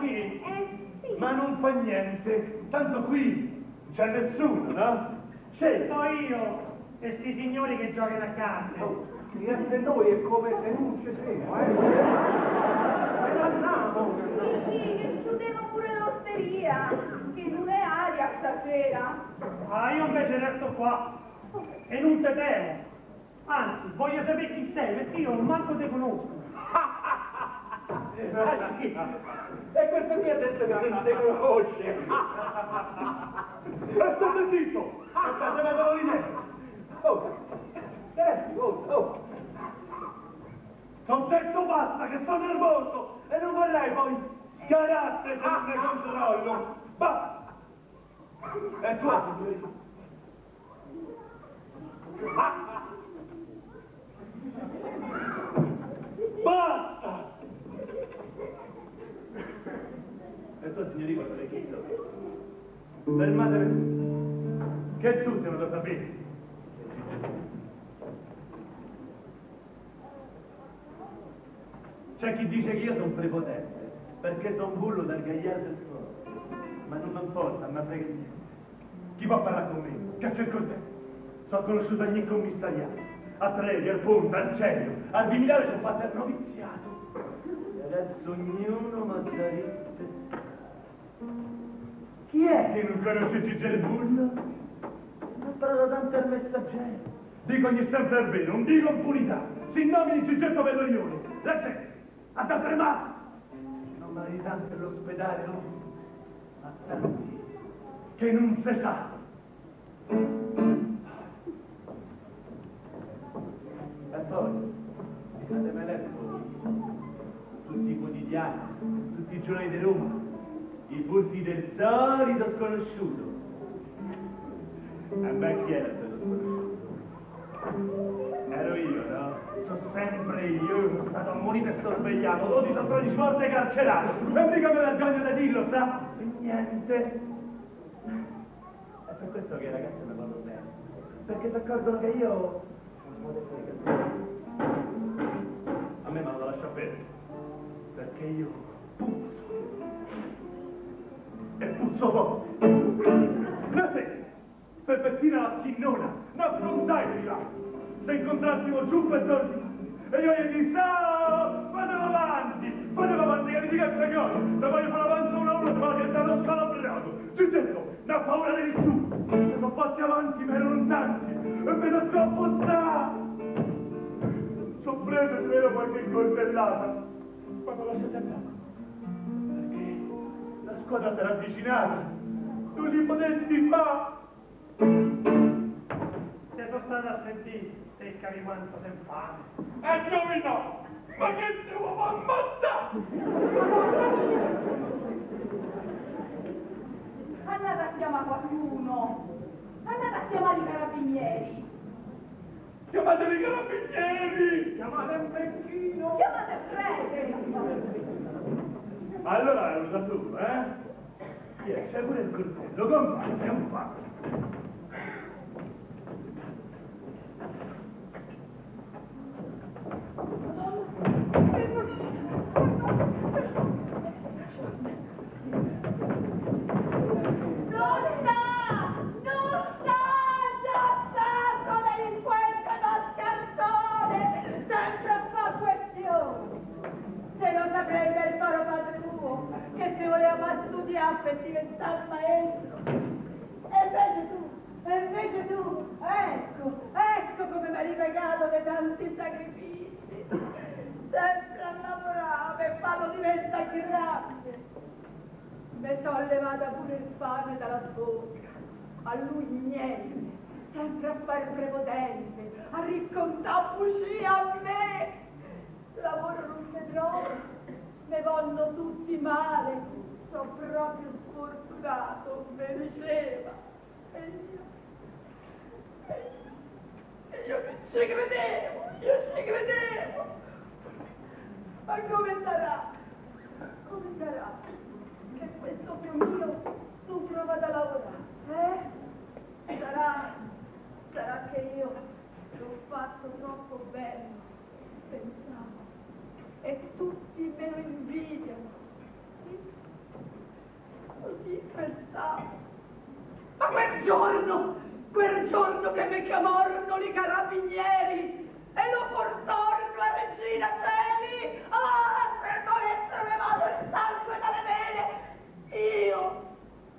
Sì? Eh, sì. Ma non fa niente, tanto qui non c'è nessuno, no? C'è. So io, questi signori che giocano a carte. Niente noi è come se non ci siamo, eh? E andiamo! Sì, sì, che chiudevo pure l'osteria. Che non è aria stasera. Ah, io invece resto qua e non te temo. Anzi, voglio sapere chi sei, perché io manco te conosco. Ah, sì. E questo qui ha detto che non ti conosce! E state zitto! State la colina! Oh, senti, oh, oh! T'ho detto basta, che sono nervoso! E non vorrei poi scarate se non ne controllo! Basta! E tu, signorina? Basta! E tu, signorina, le chiedo. Fermatevi. Che tutti non lo sapete. C'è chi dice che io sono prepotente, perché sono bullo dal gagliardo del suolo. Ma non mi importa, mi frega niente. Chi può parlare con me? Che c'è con te? Sono conosciuto agli commissariati, a Trevi, al Ponte, al Celio, al Viminale sono fatto al noviziato. E adesso ognuno mazzarisce. Chi è che non conosce Gigi il Bullo? Non parlo tanto al messaggero. Dico ogni sempre il vero, non dico impunità. Si nomini Gigetto Bellorione. La gente ha da tremare. Non me ne tanto all'ospedale, no? Ma tanti. che non si sa. E poi, fatemi letto tutti i quotidiani, tutti i giorni di Roma, i furti del solito sconosciuto. E beh, chi era quello sconosciuto? Ero io, no? Sono sempre io, io sono stato ammonito e sorvegliato, 12 o 13 volte carcerato, e mica me la gioia di dirlo, sa? E niente. È per questo che i ragazzi mi vanno bene, perché si accorgono che io... A me mi hanno lasciato bene, perché io Sera, per pettina la chinnona, n'affrontai di là. Se incontrassimo giù per tornare, e io gli dissi, ah, fatevo avanti, fatevo avanti, che mi dica il signore, se voglio fare avanti una uno, se voglio stare scalabrato. Ne ha paura di nessuno. Se sono fatti avanti, ma erano tanti, e vedo troppo sta. Sono preso vedo qualche coltellata. Quando lasciate andare. Si era avvicinata. Tu li potevi fare. Se sono stato a sentire, seccami quanto sei fame. E noi no! Ma che devo ammazzare? Andate a chiamare qualcuno. Andate a chiamare i carabinieri. Chiamateli i carabinieri! Chiamate un becchino! Chiamate Frederick. Allora è usa tu, eh? Tieni, c'è pure il coltello, compagno, è un fatto. Non che si voleva far studiare per diventare maestro! E invece tu, e invece tu, ecco, ecco come mi hai ripagato di tanti sacrifici! Sempre a lavorare per farlo diventare grande! Mi sono levata pure il pane dalla bocca, a lui niente, sempre a fare prepotente, a raccontare bugie a me. Lavoro non mi trovo, mi vanno tutti male, sono proprio sfortunato, mi diceva. E io, e io, e io ci credevo, io ci credevo. Ma come sarà? Come sarà? che questo più mio non prova da lavorare, eh? Sarà, sarà che io l'ho fatto troppo bello, e tutti me lo invidiano. Sì? Così pensavo. Ma quel giorno, quel giorno che mi chiamarono i carabinieri e lo portarono a Regina Celi, ah, se non essere levato il sangue dalle vene, io,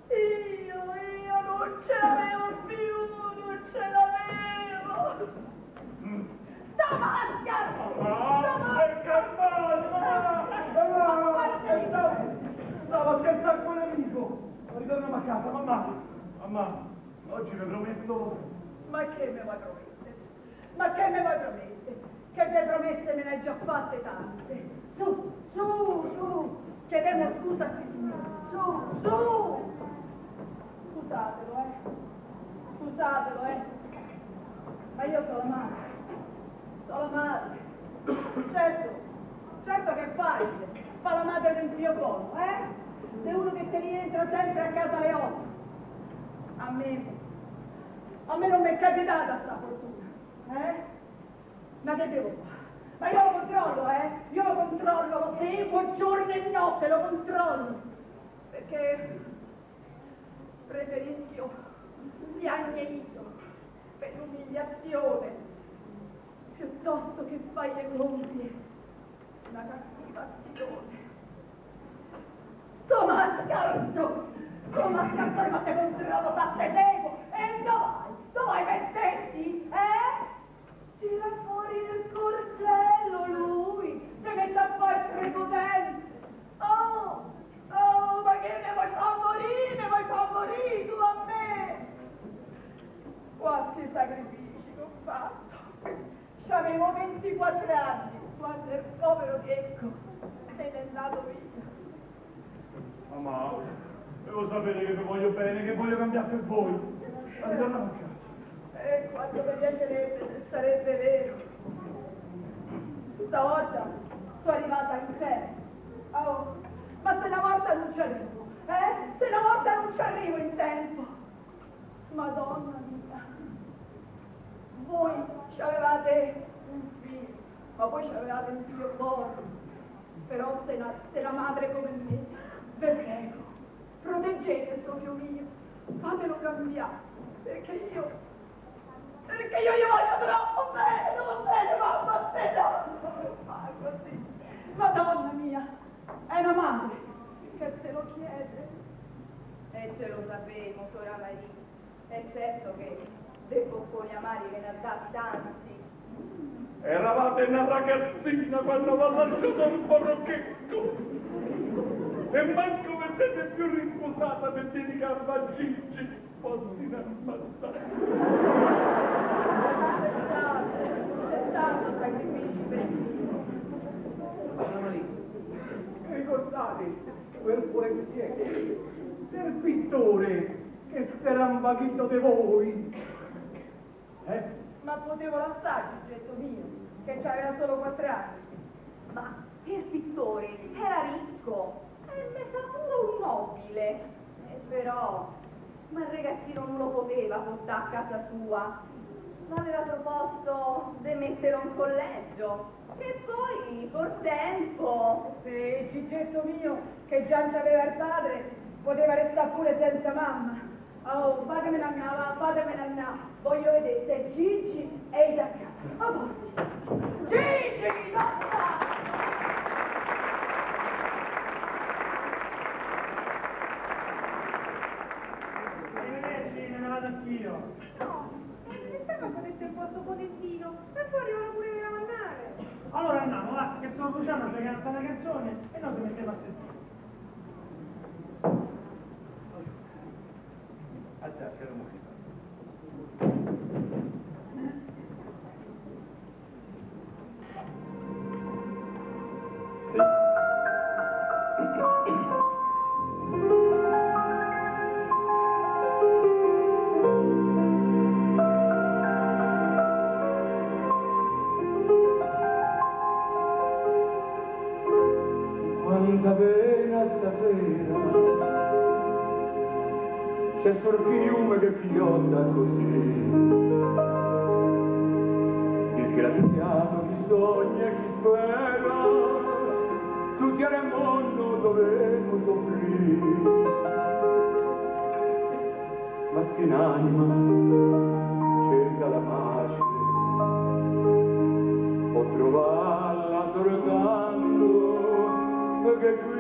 io, io non ce l'avevo più, non ce l'avevo. Damasca! Ma che Damasca! Stavo scherzando con l'amico! Mamma! Mamma, oggi mi hai promesso... Ma che me vuoi promettere? Ma che me vuoi promettere? Che le promesse me ne hai già fatte tante. Su, su, su, chiediamo scusa a signore. Su, su! Scusatelo, eh. Scusatelo, eh. Ma io sono madre. Sono madre. Certo, certo che è facile. Fa la madre del zio buono, eh? Se uno che se rientra sempre a casa alle otto. A me, a me non mi è capitata sta fortuna, eh? Ma che devo fare? Ma io lo controllo, eh? Io lo controllo, lo seguo giorno e notte, lo controllo. Perché preferisco agnelito per l'umiliazione piuttosto che fai le compie, una cattiva azione. Toma scarto, toma scarto, ma te controllo lo te devo, e dov'hai? Dov'hai mettenti, eh? Tira fuori il corcello lui, deve mette a fare prepotente. Oh, oh, ma che ne vuoi far morire, ne vuoi far morire tu a me? Quanti sacrifici ho fatto questi quattro anni, quando il povero Checco se n'è andato via. Mamma, devo sapere che vi voglio bene, che voglio cambiare per voi. Andiamo a casa. E quando mi piacerebbe sarebbe vero. Stavolta sono arrivata in te. Oh, ma se una volta non ci arrivo, eh? Se una volta non ci arrivo in tempo. Madonna mia. Voi ci avevate un figlio, ma voi ci avevate un figlio buono. Però se una, se una madre come me, vi prego, proteggete questo figlio mio, fatelo cambiare, perché io, perché io gli voglio troppo bene, non bene, mamma, se no, non fa così. Madonna mia, è una madre che se lo chiede. E ce lo sapevo, sora Maria. È certo che dei bocconi amari ve ne ha dati tanti. Eravate una ragazzina quando vi ha lasciato un porrochetto. E manco vi siete più risposata per dedicarvi a Gigi, fossi in ammazzata. È stato, è stato sacrifici per ricordate quel poesiere del pittore che s'era impaghito di voi? Eh? Ma potevo lasciare, getto mio, che aveva solo quattro anni. Ma il pittore era ricco e ne sa pure un nobile. E però, ma il ragazzino non lo poteva portare a casa sua. Ma aveva proposto di metterlo in collegio. E poi, col tempo... Se Gigetto mio, che già aveva il padre, poteva restare pure senza mamma. Oh, fatemene andare, va, fatemene andare. Voglio vedere se Gigi è da casa. A voi. Gigi, basta! Arrivederci, me ne vado anch'io. No, ma che stava potesse il vostro potentino? E poi arrivano pure mandare. Allora andiamo, va, che sono Luciano, ci canta una canzone e noi ci mettiamo a sentire. A te, sul fiume che fiotta così. Disgraziato chi sogna e chi spera tutti al mondo dovremo soffrire. Ma chi in anima cerca la pace. Può trovarla soltanto che qui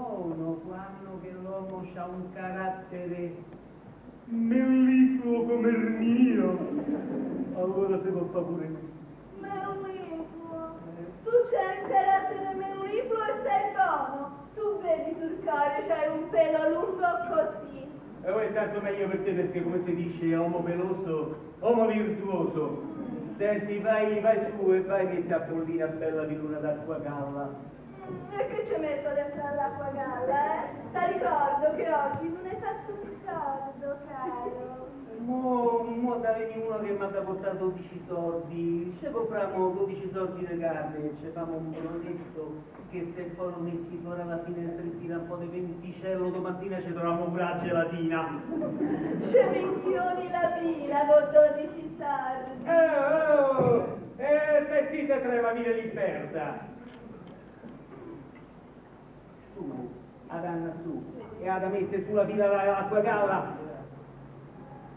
buono, quando che l'uomo ha un carattere mellifluo come il mio, allora si può fare pure questo. Mellifluo, tu c'hai un carattere mellifluo e sei buono. Tu vedi sul cario c'hai un pelo lungo così. E poi è tanto meglio per te perché come si dice uomo peloso, uomo virtuoso. Senti, vai, vai su e vai che ti appollina bella di luna d'acqua calda. E che ci metto dentro all'acqua galla, eh? Ti ricordo che oggi non hai fatto un soldo, caro. Mo, mo da veni uno che mi ha portato 12 soldi, ci compriamo 12 soldi di carne, ci facciamo un brodetto che se poi lo metti fuori alla finestrettina un po' di venticello, domattina ci troviamo pure la gelatina. Ci minchioni la pila con 12 soldi. Eh, oh, eh, sentite tre famiglie l'inferta. Su, ad Anna su, e ad mette sulla pila l'acqua calda,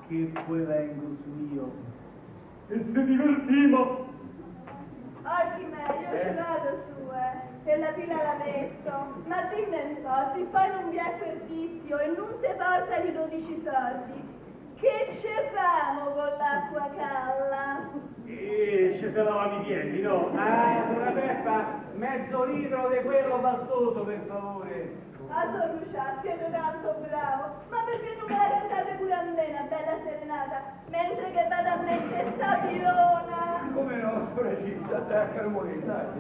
che poi vengo su io. E se divertimo, Oggi meglio ci vado su, eh. E la pila la metto. Ma dimmi un po', se poi non vi è quel tizio e non si porta di 12 soldi, che ci famo con l'acqua calda? E ci se lavano i piedi, no? Ah, una Peppa, mezzo litro di quello bastoso, per favore. A Torruccia, siete tanto bravo, ma perché non me la cantate pure a me una bella serenata, mentre che vado a mettere sta pilona? Come no, precisa, te a carbonità.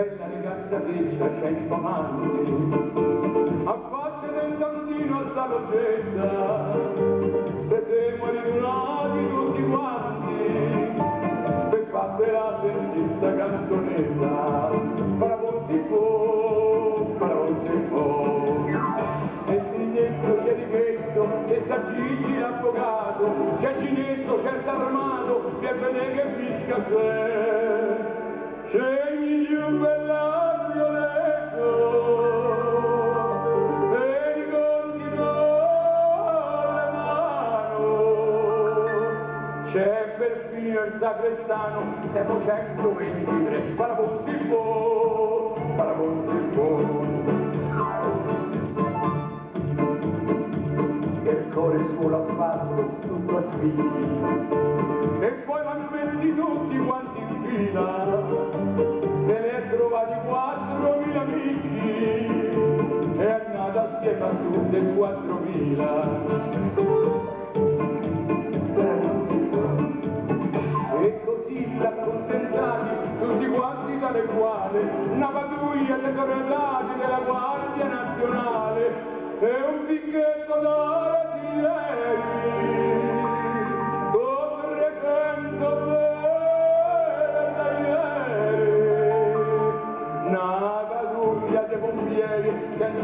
bella ragazza c'è cento anni, a faccia del tantino sta loggetta, se temo muori lunati tutti quanti, per passerà sentire sta canzonetta, paramonti po, paramonti po, e signetto c'è di mezzo, c'è sta Gigi l'avvocato, c'è Ginetto, c'è sta Armato, che vede che fisca sei. c'è perfino il sacrestano e 123 parabottibo parabottibo il cuore solo a farlo tutto a sfida. E poi vanno venuti tutti quanti in fila. Se ne è trovati 4.000 amici. E è nata assieme a tutte 4.000 tale quale una pattuglia dei correlati della Guardia Nazionale e un picchetto d'oro di lei.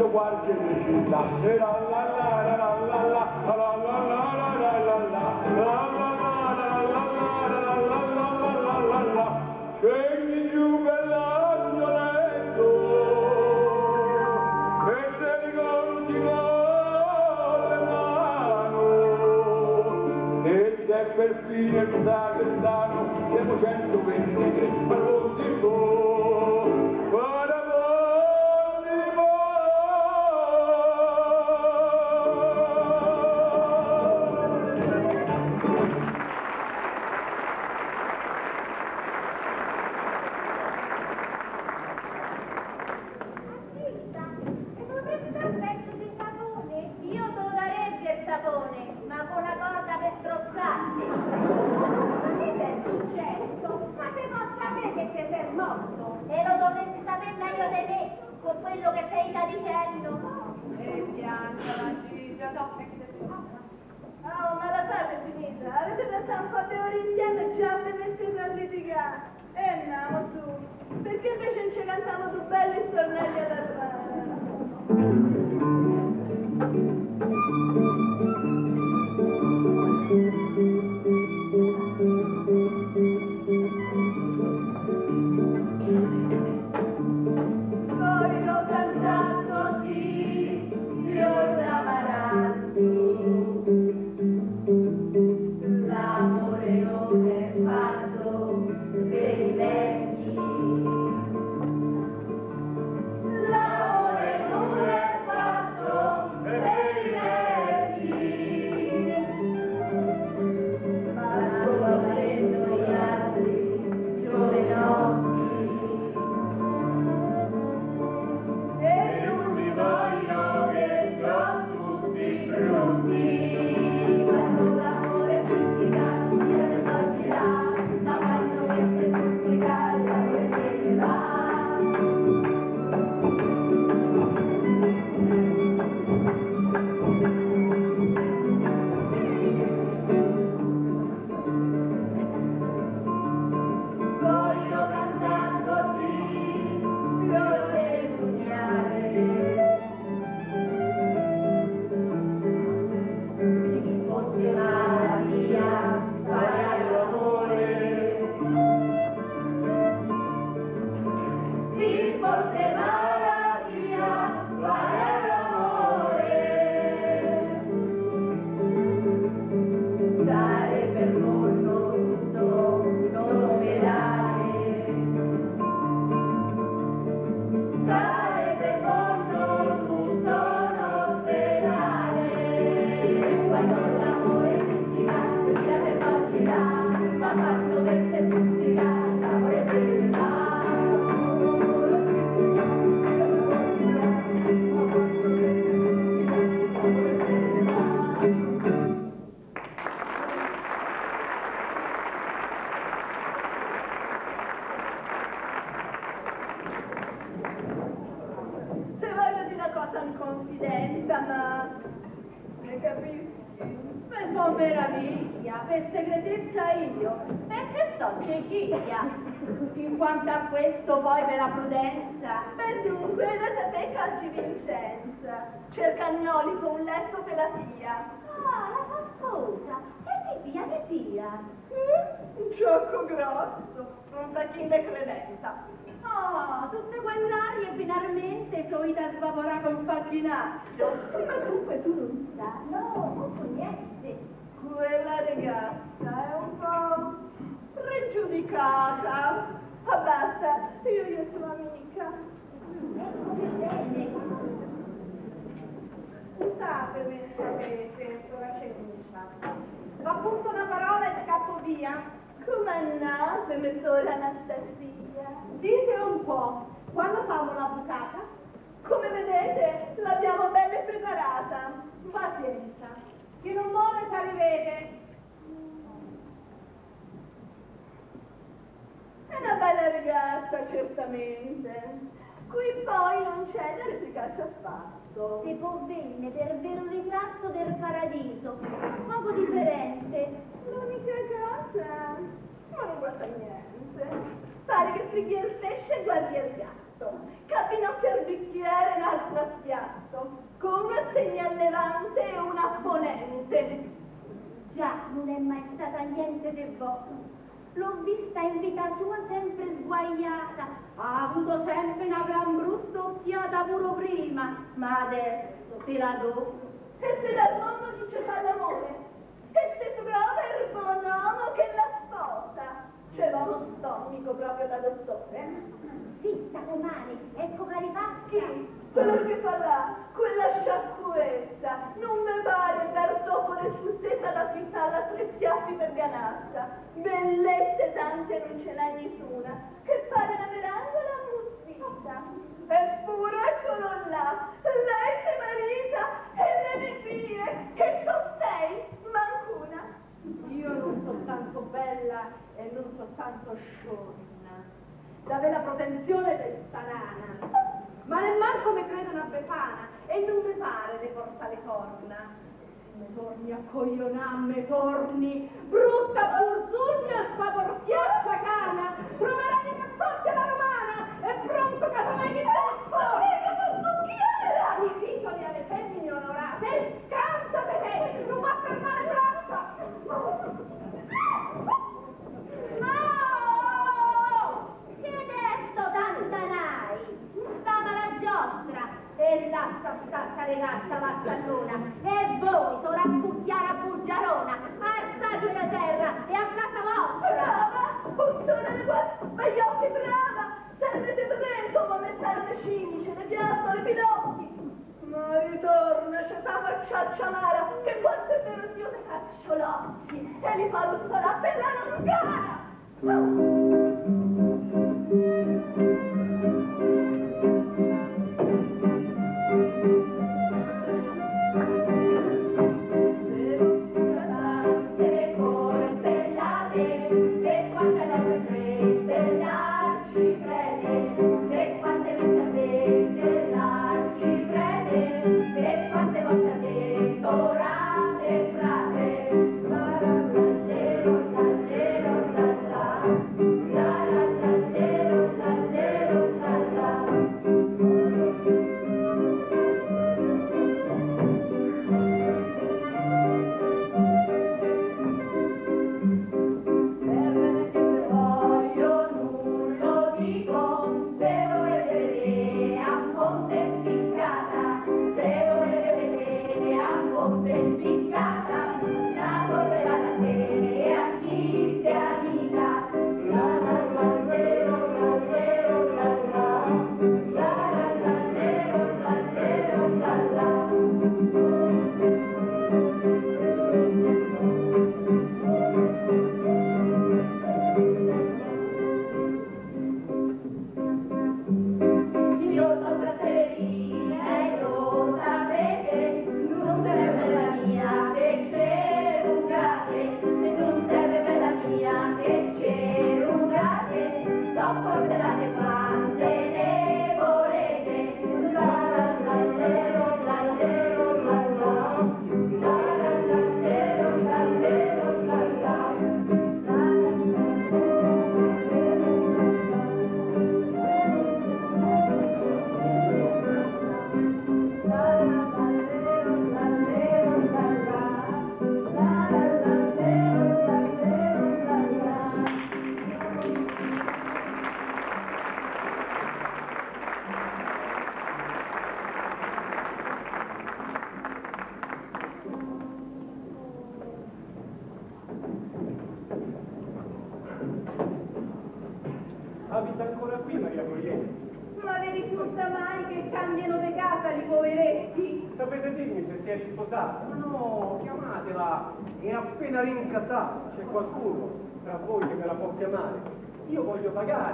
Guardie di città, e la la la la la la la la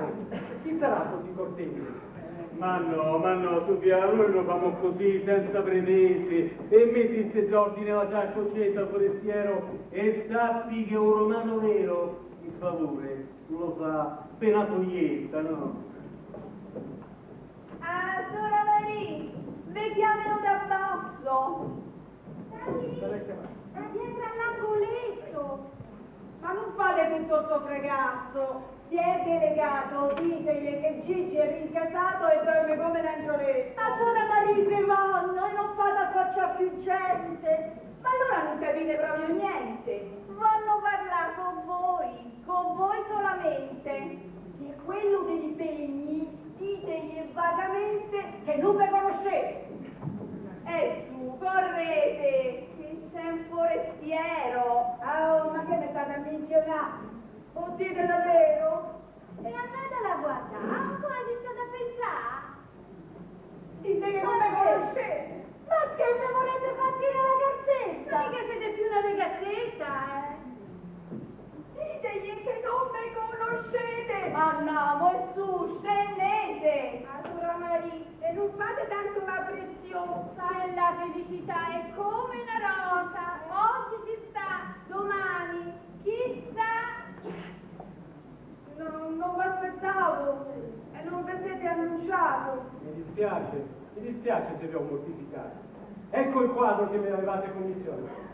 pagare, chi sarà così cortese? Ma no, ma no, Sofia, noi lo famo così, senza pretese, e metti in se giorni nella giacciocetta forestiero e sappi che un romano vero, il favore, lo fa per la toglietta, no? Ah, Sora Maria, vediamelo da basso. Da dietro all'angoletto. Ma non fate tutto sto fregazzo. Si è delegato, ditegli che Gigi è rincasato e dorme come un angioletto. Ma Sora Maria che vanno e non fate affacciare più gente. Ma allora non capite proprio niente. Vanno a parlare con voi, con voi solamente. Di quello degli impegni ditegli vagamente che non vi conoscete. E su, correte, che c'è un forestiero. Oh, ma che ne state a minchionare? O dite davvero? E andatela a guardare, poi vi state a pensare. Dite che non mi conoscete. Ma che ne volete far dire la gazzetta? Mica siete più una ragazzetta, eh? Ditegli che non mi conoscete. Andiamo e su, scendete! Allora Maria, e non fate tanto la preziosa. E la felicità è come una rosa, oggi ci sta, domani chissà. No, non vi aspettavo e non vi siete annunciato. Mi dispiace, mi dispiace se vi ho mortificato. Ecco il quadro che mi avevate commissionato.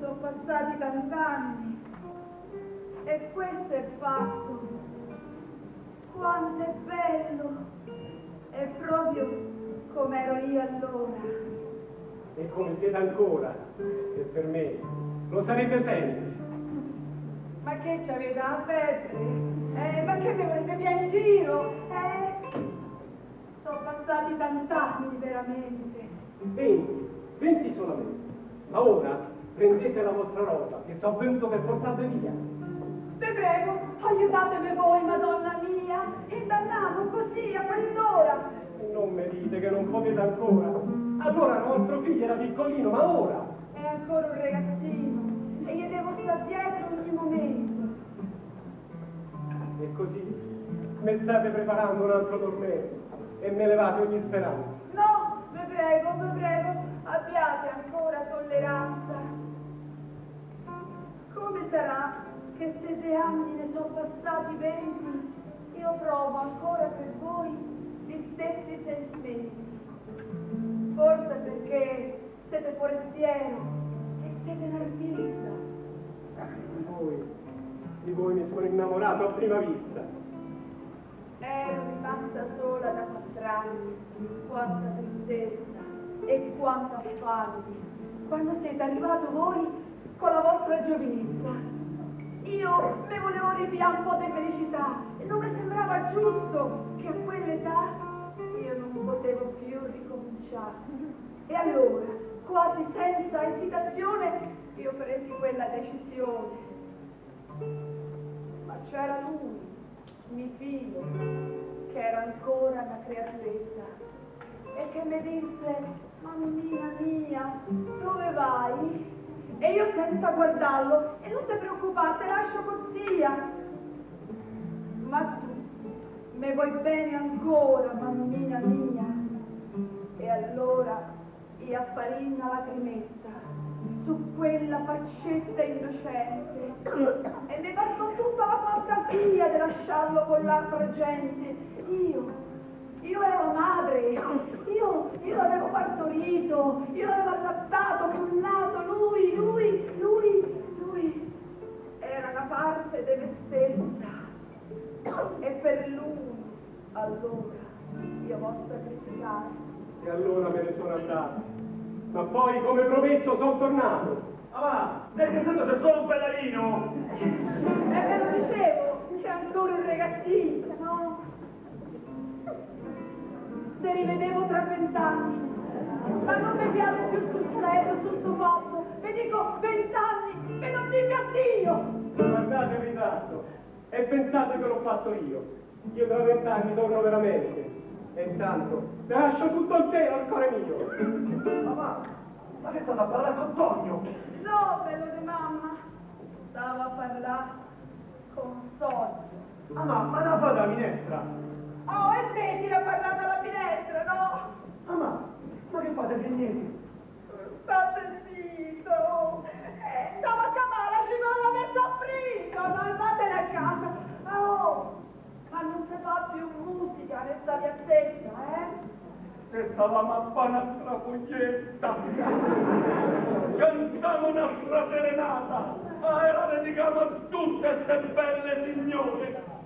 Sono passati tant'anni e questo è fatto. Quanto è bello! È proprio come ero io allora. E come siete ancora, che per me lo sarete sempre. Ma che ci avete la febbre? Eh, ma che mi volete via in giro? Eh? Sono passati tant'anni veramente. Venti, venti solamente. Ma ora prendete la vostra rosa, che sono venuto per portarvi via. Vi prego, aiutatemi voi, Madonna mia, indannato così a quest'ora. Non mi dite che non potete ancora. Allora vostro figlio era piccolino, ma ora? È ancora un ragazzino e gli devo stare dietro ogni momento. E così mi state preparando un altro tormento e me levate ogni speranza. No, vi prego, vi prego, abbiate ancora tolleranza. Come sarà che se due anni ne sono passati venti, io provo ancora per voi gli stessi sentimenti? Forse perché siete forestiero e siete un'artista. Di voi, di voi mi sono innamorato a prima vista. Ero rimasta sola da quattro anni, quanta tristezza e quanto affanni, quando siete arrivato voi con la vostra giovinezza. Io mi volevo ripiare un po' di felicità e non mi sembrava giusto che a quell'età io non potevo più ricominciare. E allora, quasi senza esitazione, io presi quella decisione. Ma c'era lui, mio figlio, che era ancora una creaturetta e che mi disse, mammina mia, dove vai? E io senza guardarlo, e non ti preoccupare, te lascio così. Ma tu mi vuoi bene ancora, mammina mia? E allora io apparinna lacrimetta su quella faccetta innocente e mi passò tutta la fantasia di lasciarlo con l'altra gente. Io, io ero madre, io, io l'avevo partorito, io l'avevo allattato, cullato, lui, lui, lui, lui era una parte di me stessa e per lui allora io posso sacrificare. E allora me ne sono andato. Ma poi, come promesso, sono tornato. Ah va, stai pensando se sono un bellarino? E ve lo dicevo, c'è ancora un ragazzino, no? Se rivedevo tra vent'anni, ma non mi piace più sul cielo, sul suo posto, vi dico vent'anni e non dico addio! Guardate il ritardo e pensate che l'ho fatto io. Io tra vent'anni torno veramente. E intanto lascio tutto il te al cuore mio. Mamma, ma che stava a parlare con Tonio? No, bello di mamma. Stavo a parlare con Soggio. Mamma, ma la fa da minestra? Oh, e smetti a parlare dalla finestra, no? Mamma, ma che fate pigneti? State zitto! Eh, Stavo a chiamare la cipolla del soffritto, non vattene a casa! Oh, ma non si fa più musica nella piazzetta, eh? E stavamo a fare un'altra foglietta. Cantavo un'altra serenata. Ah, e la dedicavo a tutte queste belle signore.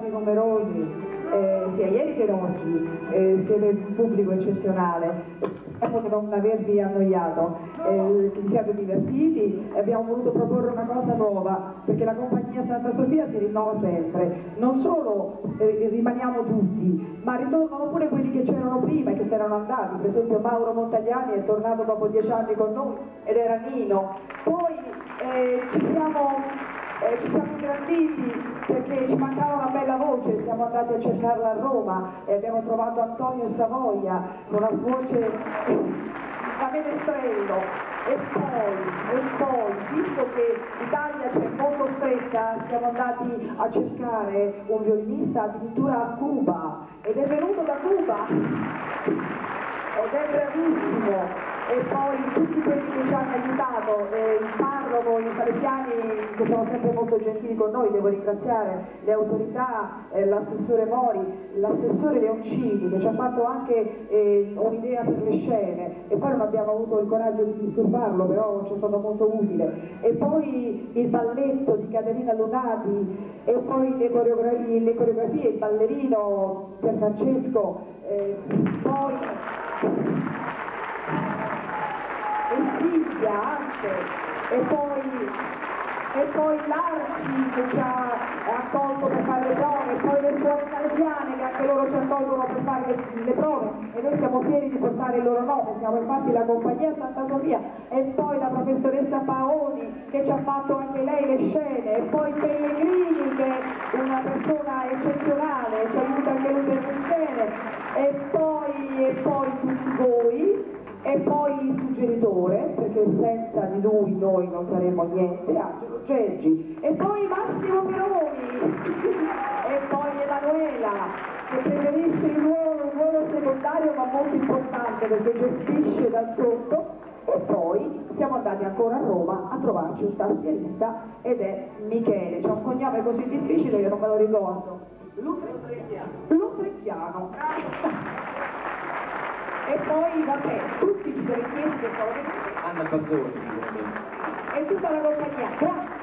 Stati numerosi, eh, sia ieri che oggi, eh, siete un pubblico eccezionale. Spero di non avervi annoiato, eh, vi siate divertiti e abbiamo voluto proporre una cosa nuova, perché la compagnia Santa Sofia si rinnova sempre. Non solo eh, rimaniamo tutti, ma ritornano pure quelli che c'erano prima e che erano andati. Per esempio Mauro Montagliani è tornato dopo dieci anni con noi ed era Nino. Poi eh, ci siamo eh, ci siamo ingranditi perché ci mancava una bella voce, siamo andati a cercarla a Roma e abbiamo trovato Antonio Savoia con una voce da menestrello. E poi, e poi, visto che l'Italia c'è molto stretta, siamo andati a cercare un violinista addirittura a Cuba ed è venuto da Cuba ed è bravissimo e poi tutti quelli che ci hanno aiutato, eh, il parroco, i salesiani che sono sempre molto gentili con noi, devo ringraziare le autorità, eh, l'assessore Mori, l'assessore Leoncini che ci ha fatto anche eh, un'idea per le scene e poi non abbiamo avuto il coraggio di disturbarlo, però ci è stato molto utile. E poi il balletto di Caterina Lunati e poi le coreografie, le coreografie il ballerino per Francesco, eh, poi e Silvia anche. E poi e poi l'Arci che ci ha accolto per fare le prove, e poi le suore salesiane che anche loro ci accolgono per fare le, le prove. E noi siamo fieri di portare il loro nome, siamo infatti la compagnia Santa Sofia e poi la professoressa Paoni che ci ha fatto anche lei le scene. E poi Pellegrini che è una persona eccezionale, ci aiuta anche lui per le scene. E poi, e poi voi e poi il suggeritore, perché senza di lui noi non saremmo niente, Angelo Geggi, e poi Massimo Peroni, e poi Emanuela, che preferisce il ruolo, un ruolo secondario ma molto importante perché gestisce da sotto, e poi siamo andati ancora a Roma a trovarci un tastierista ed è Michele, c'è un cognome così difficile che non me lo ricordo. Lutrecchiano. Lutrecchiano. E poi, vabbè, tutti ci siamo chiesti che cosa Anna Fazzoni, sicuramente. e tutta la compagnia. Grazie.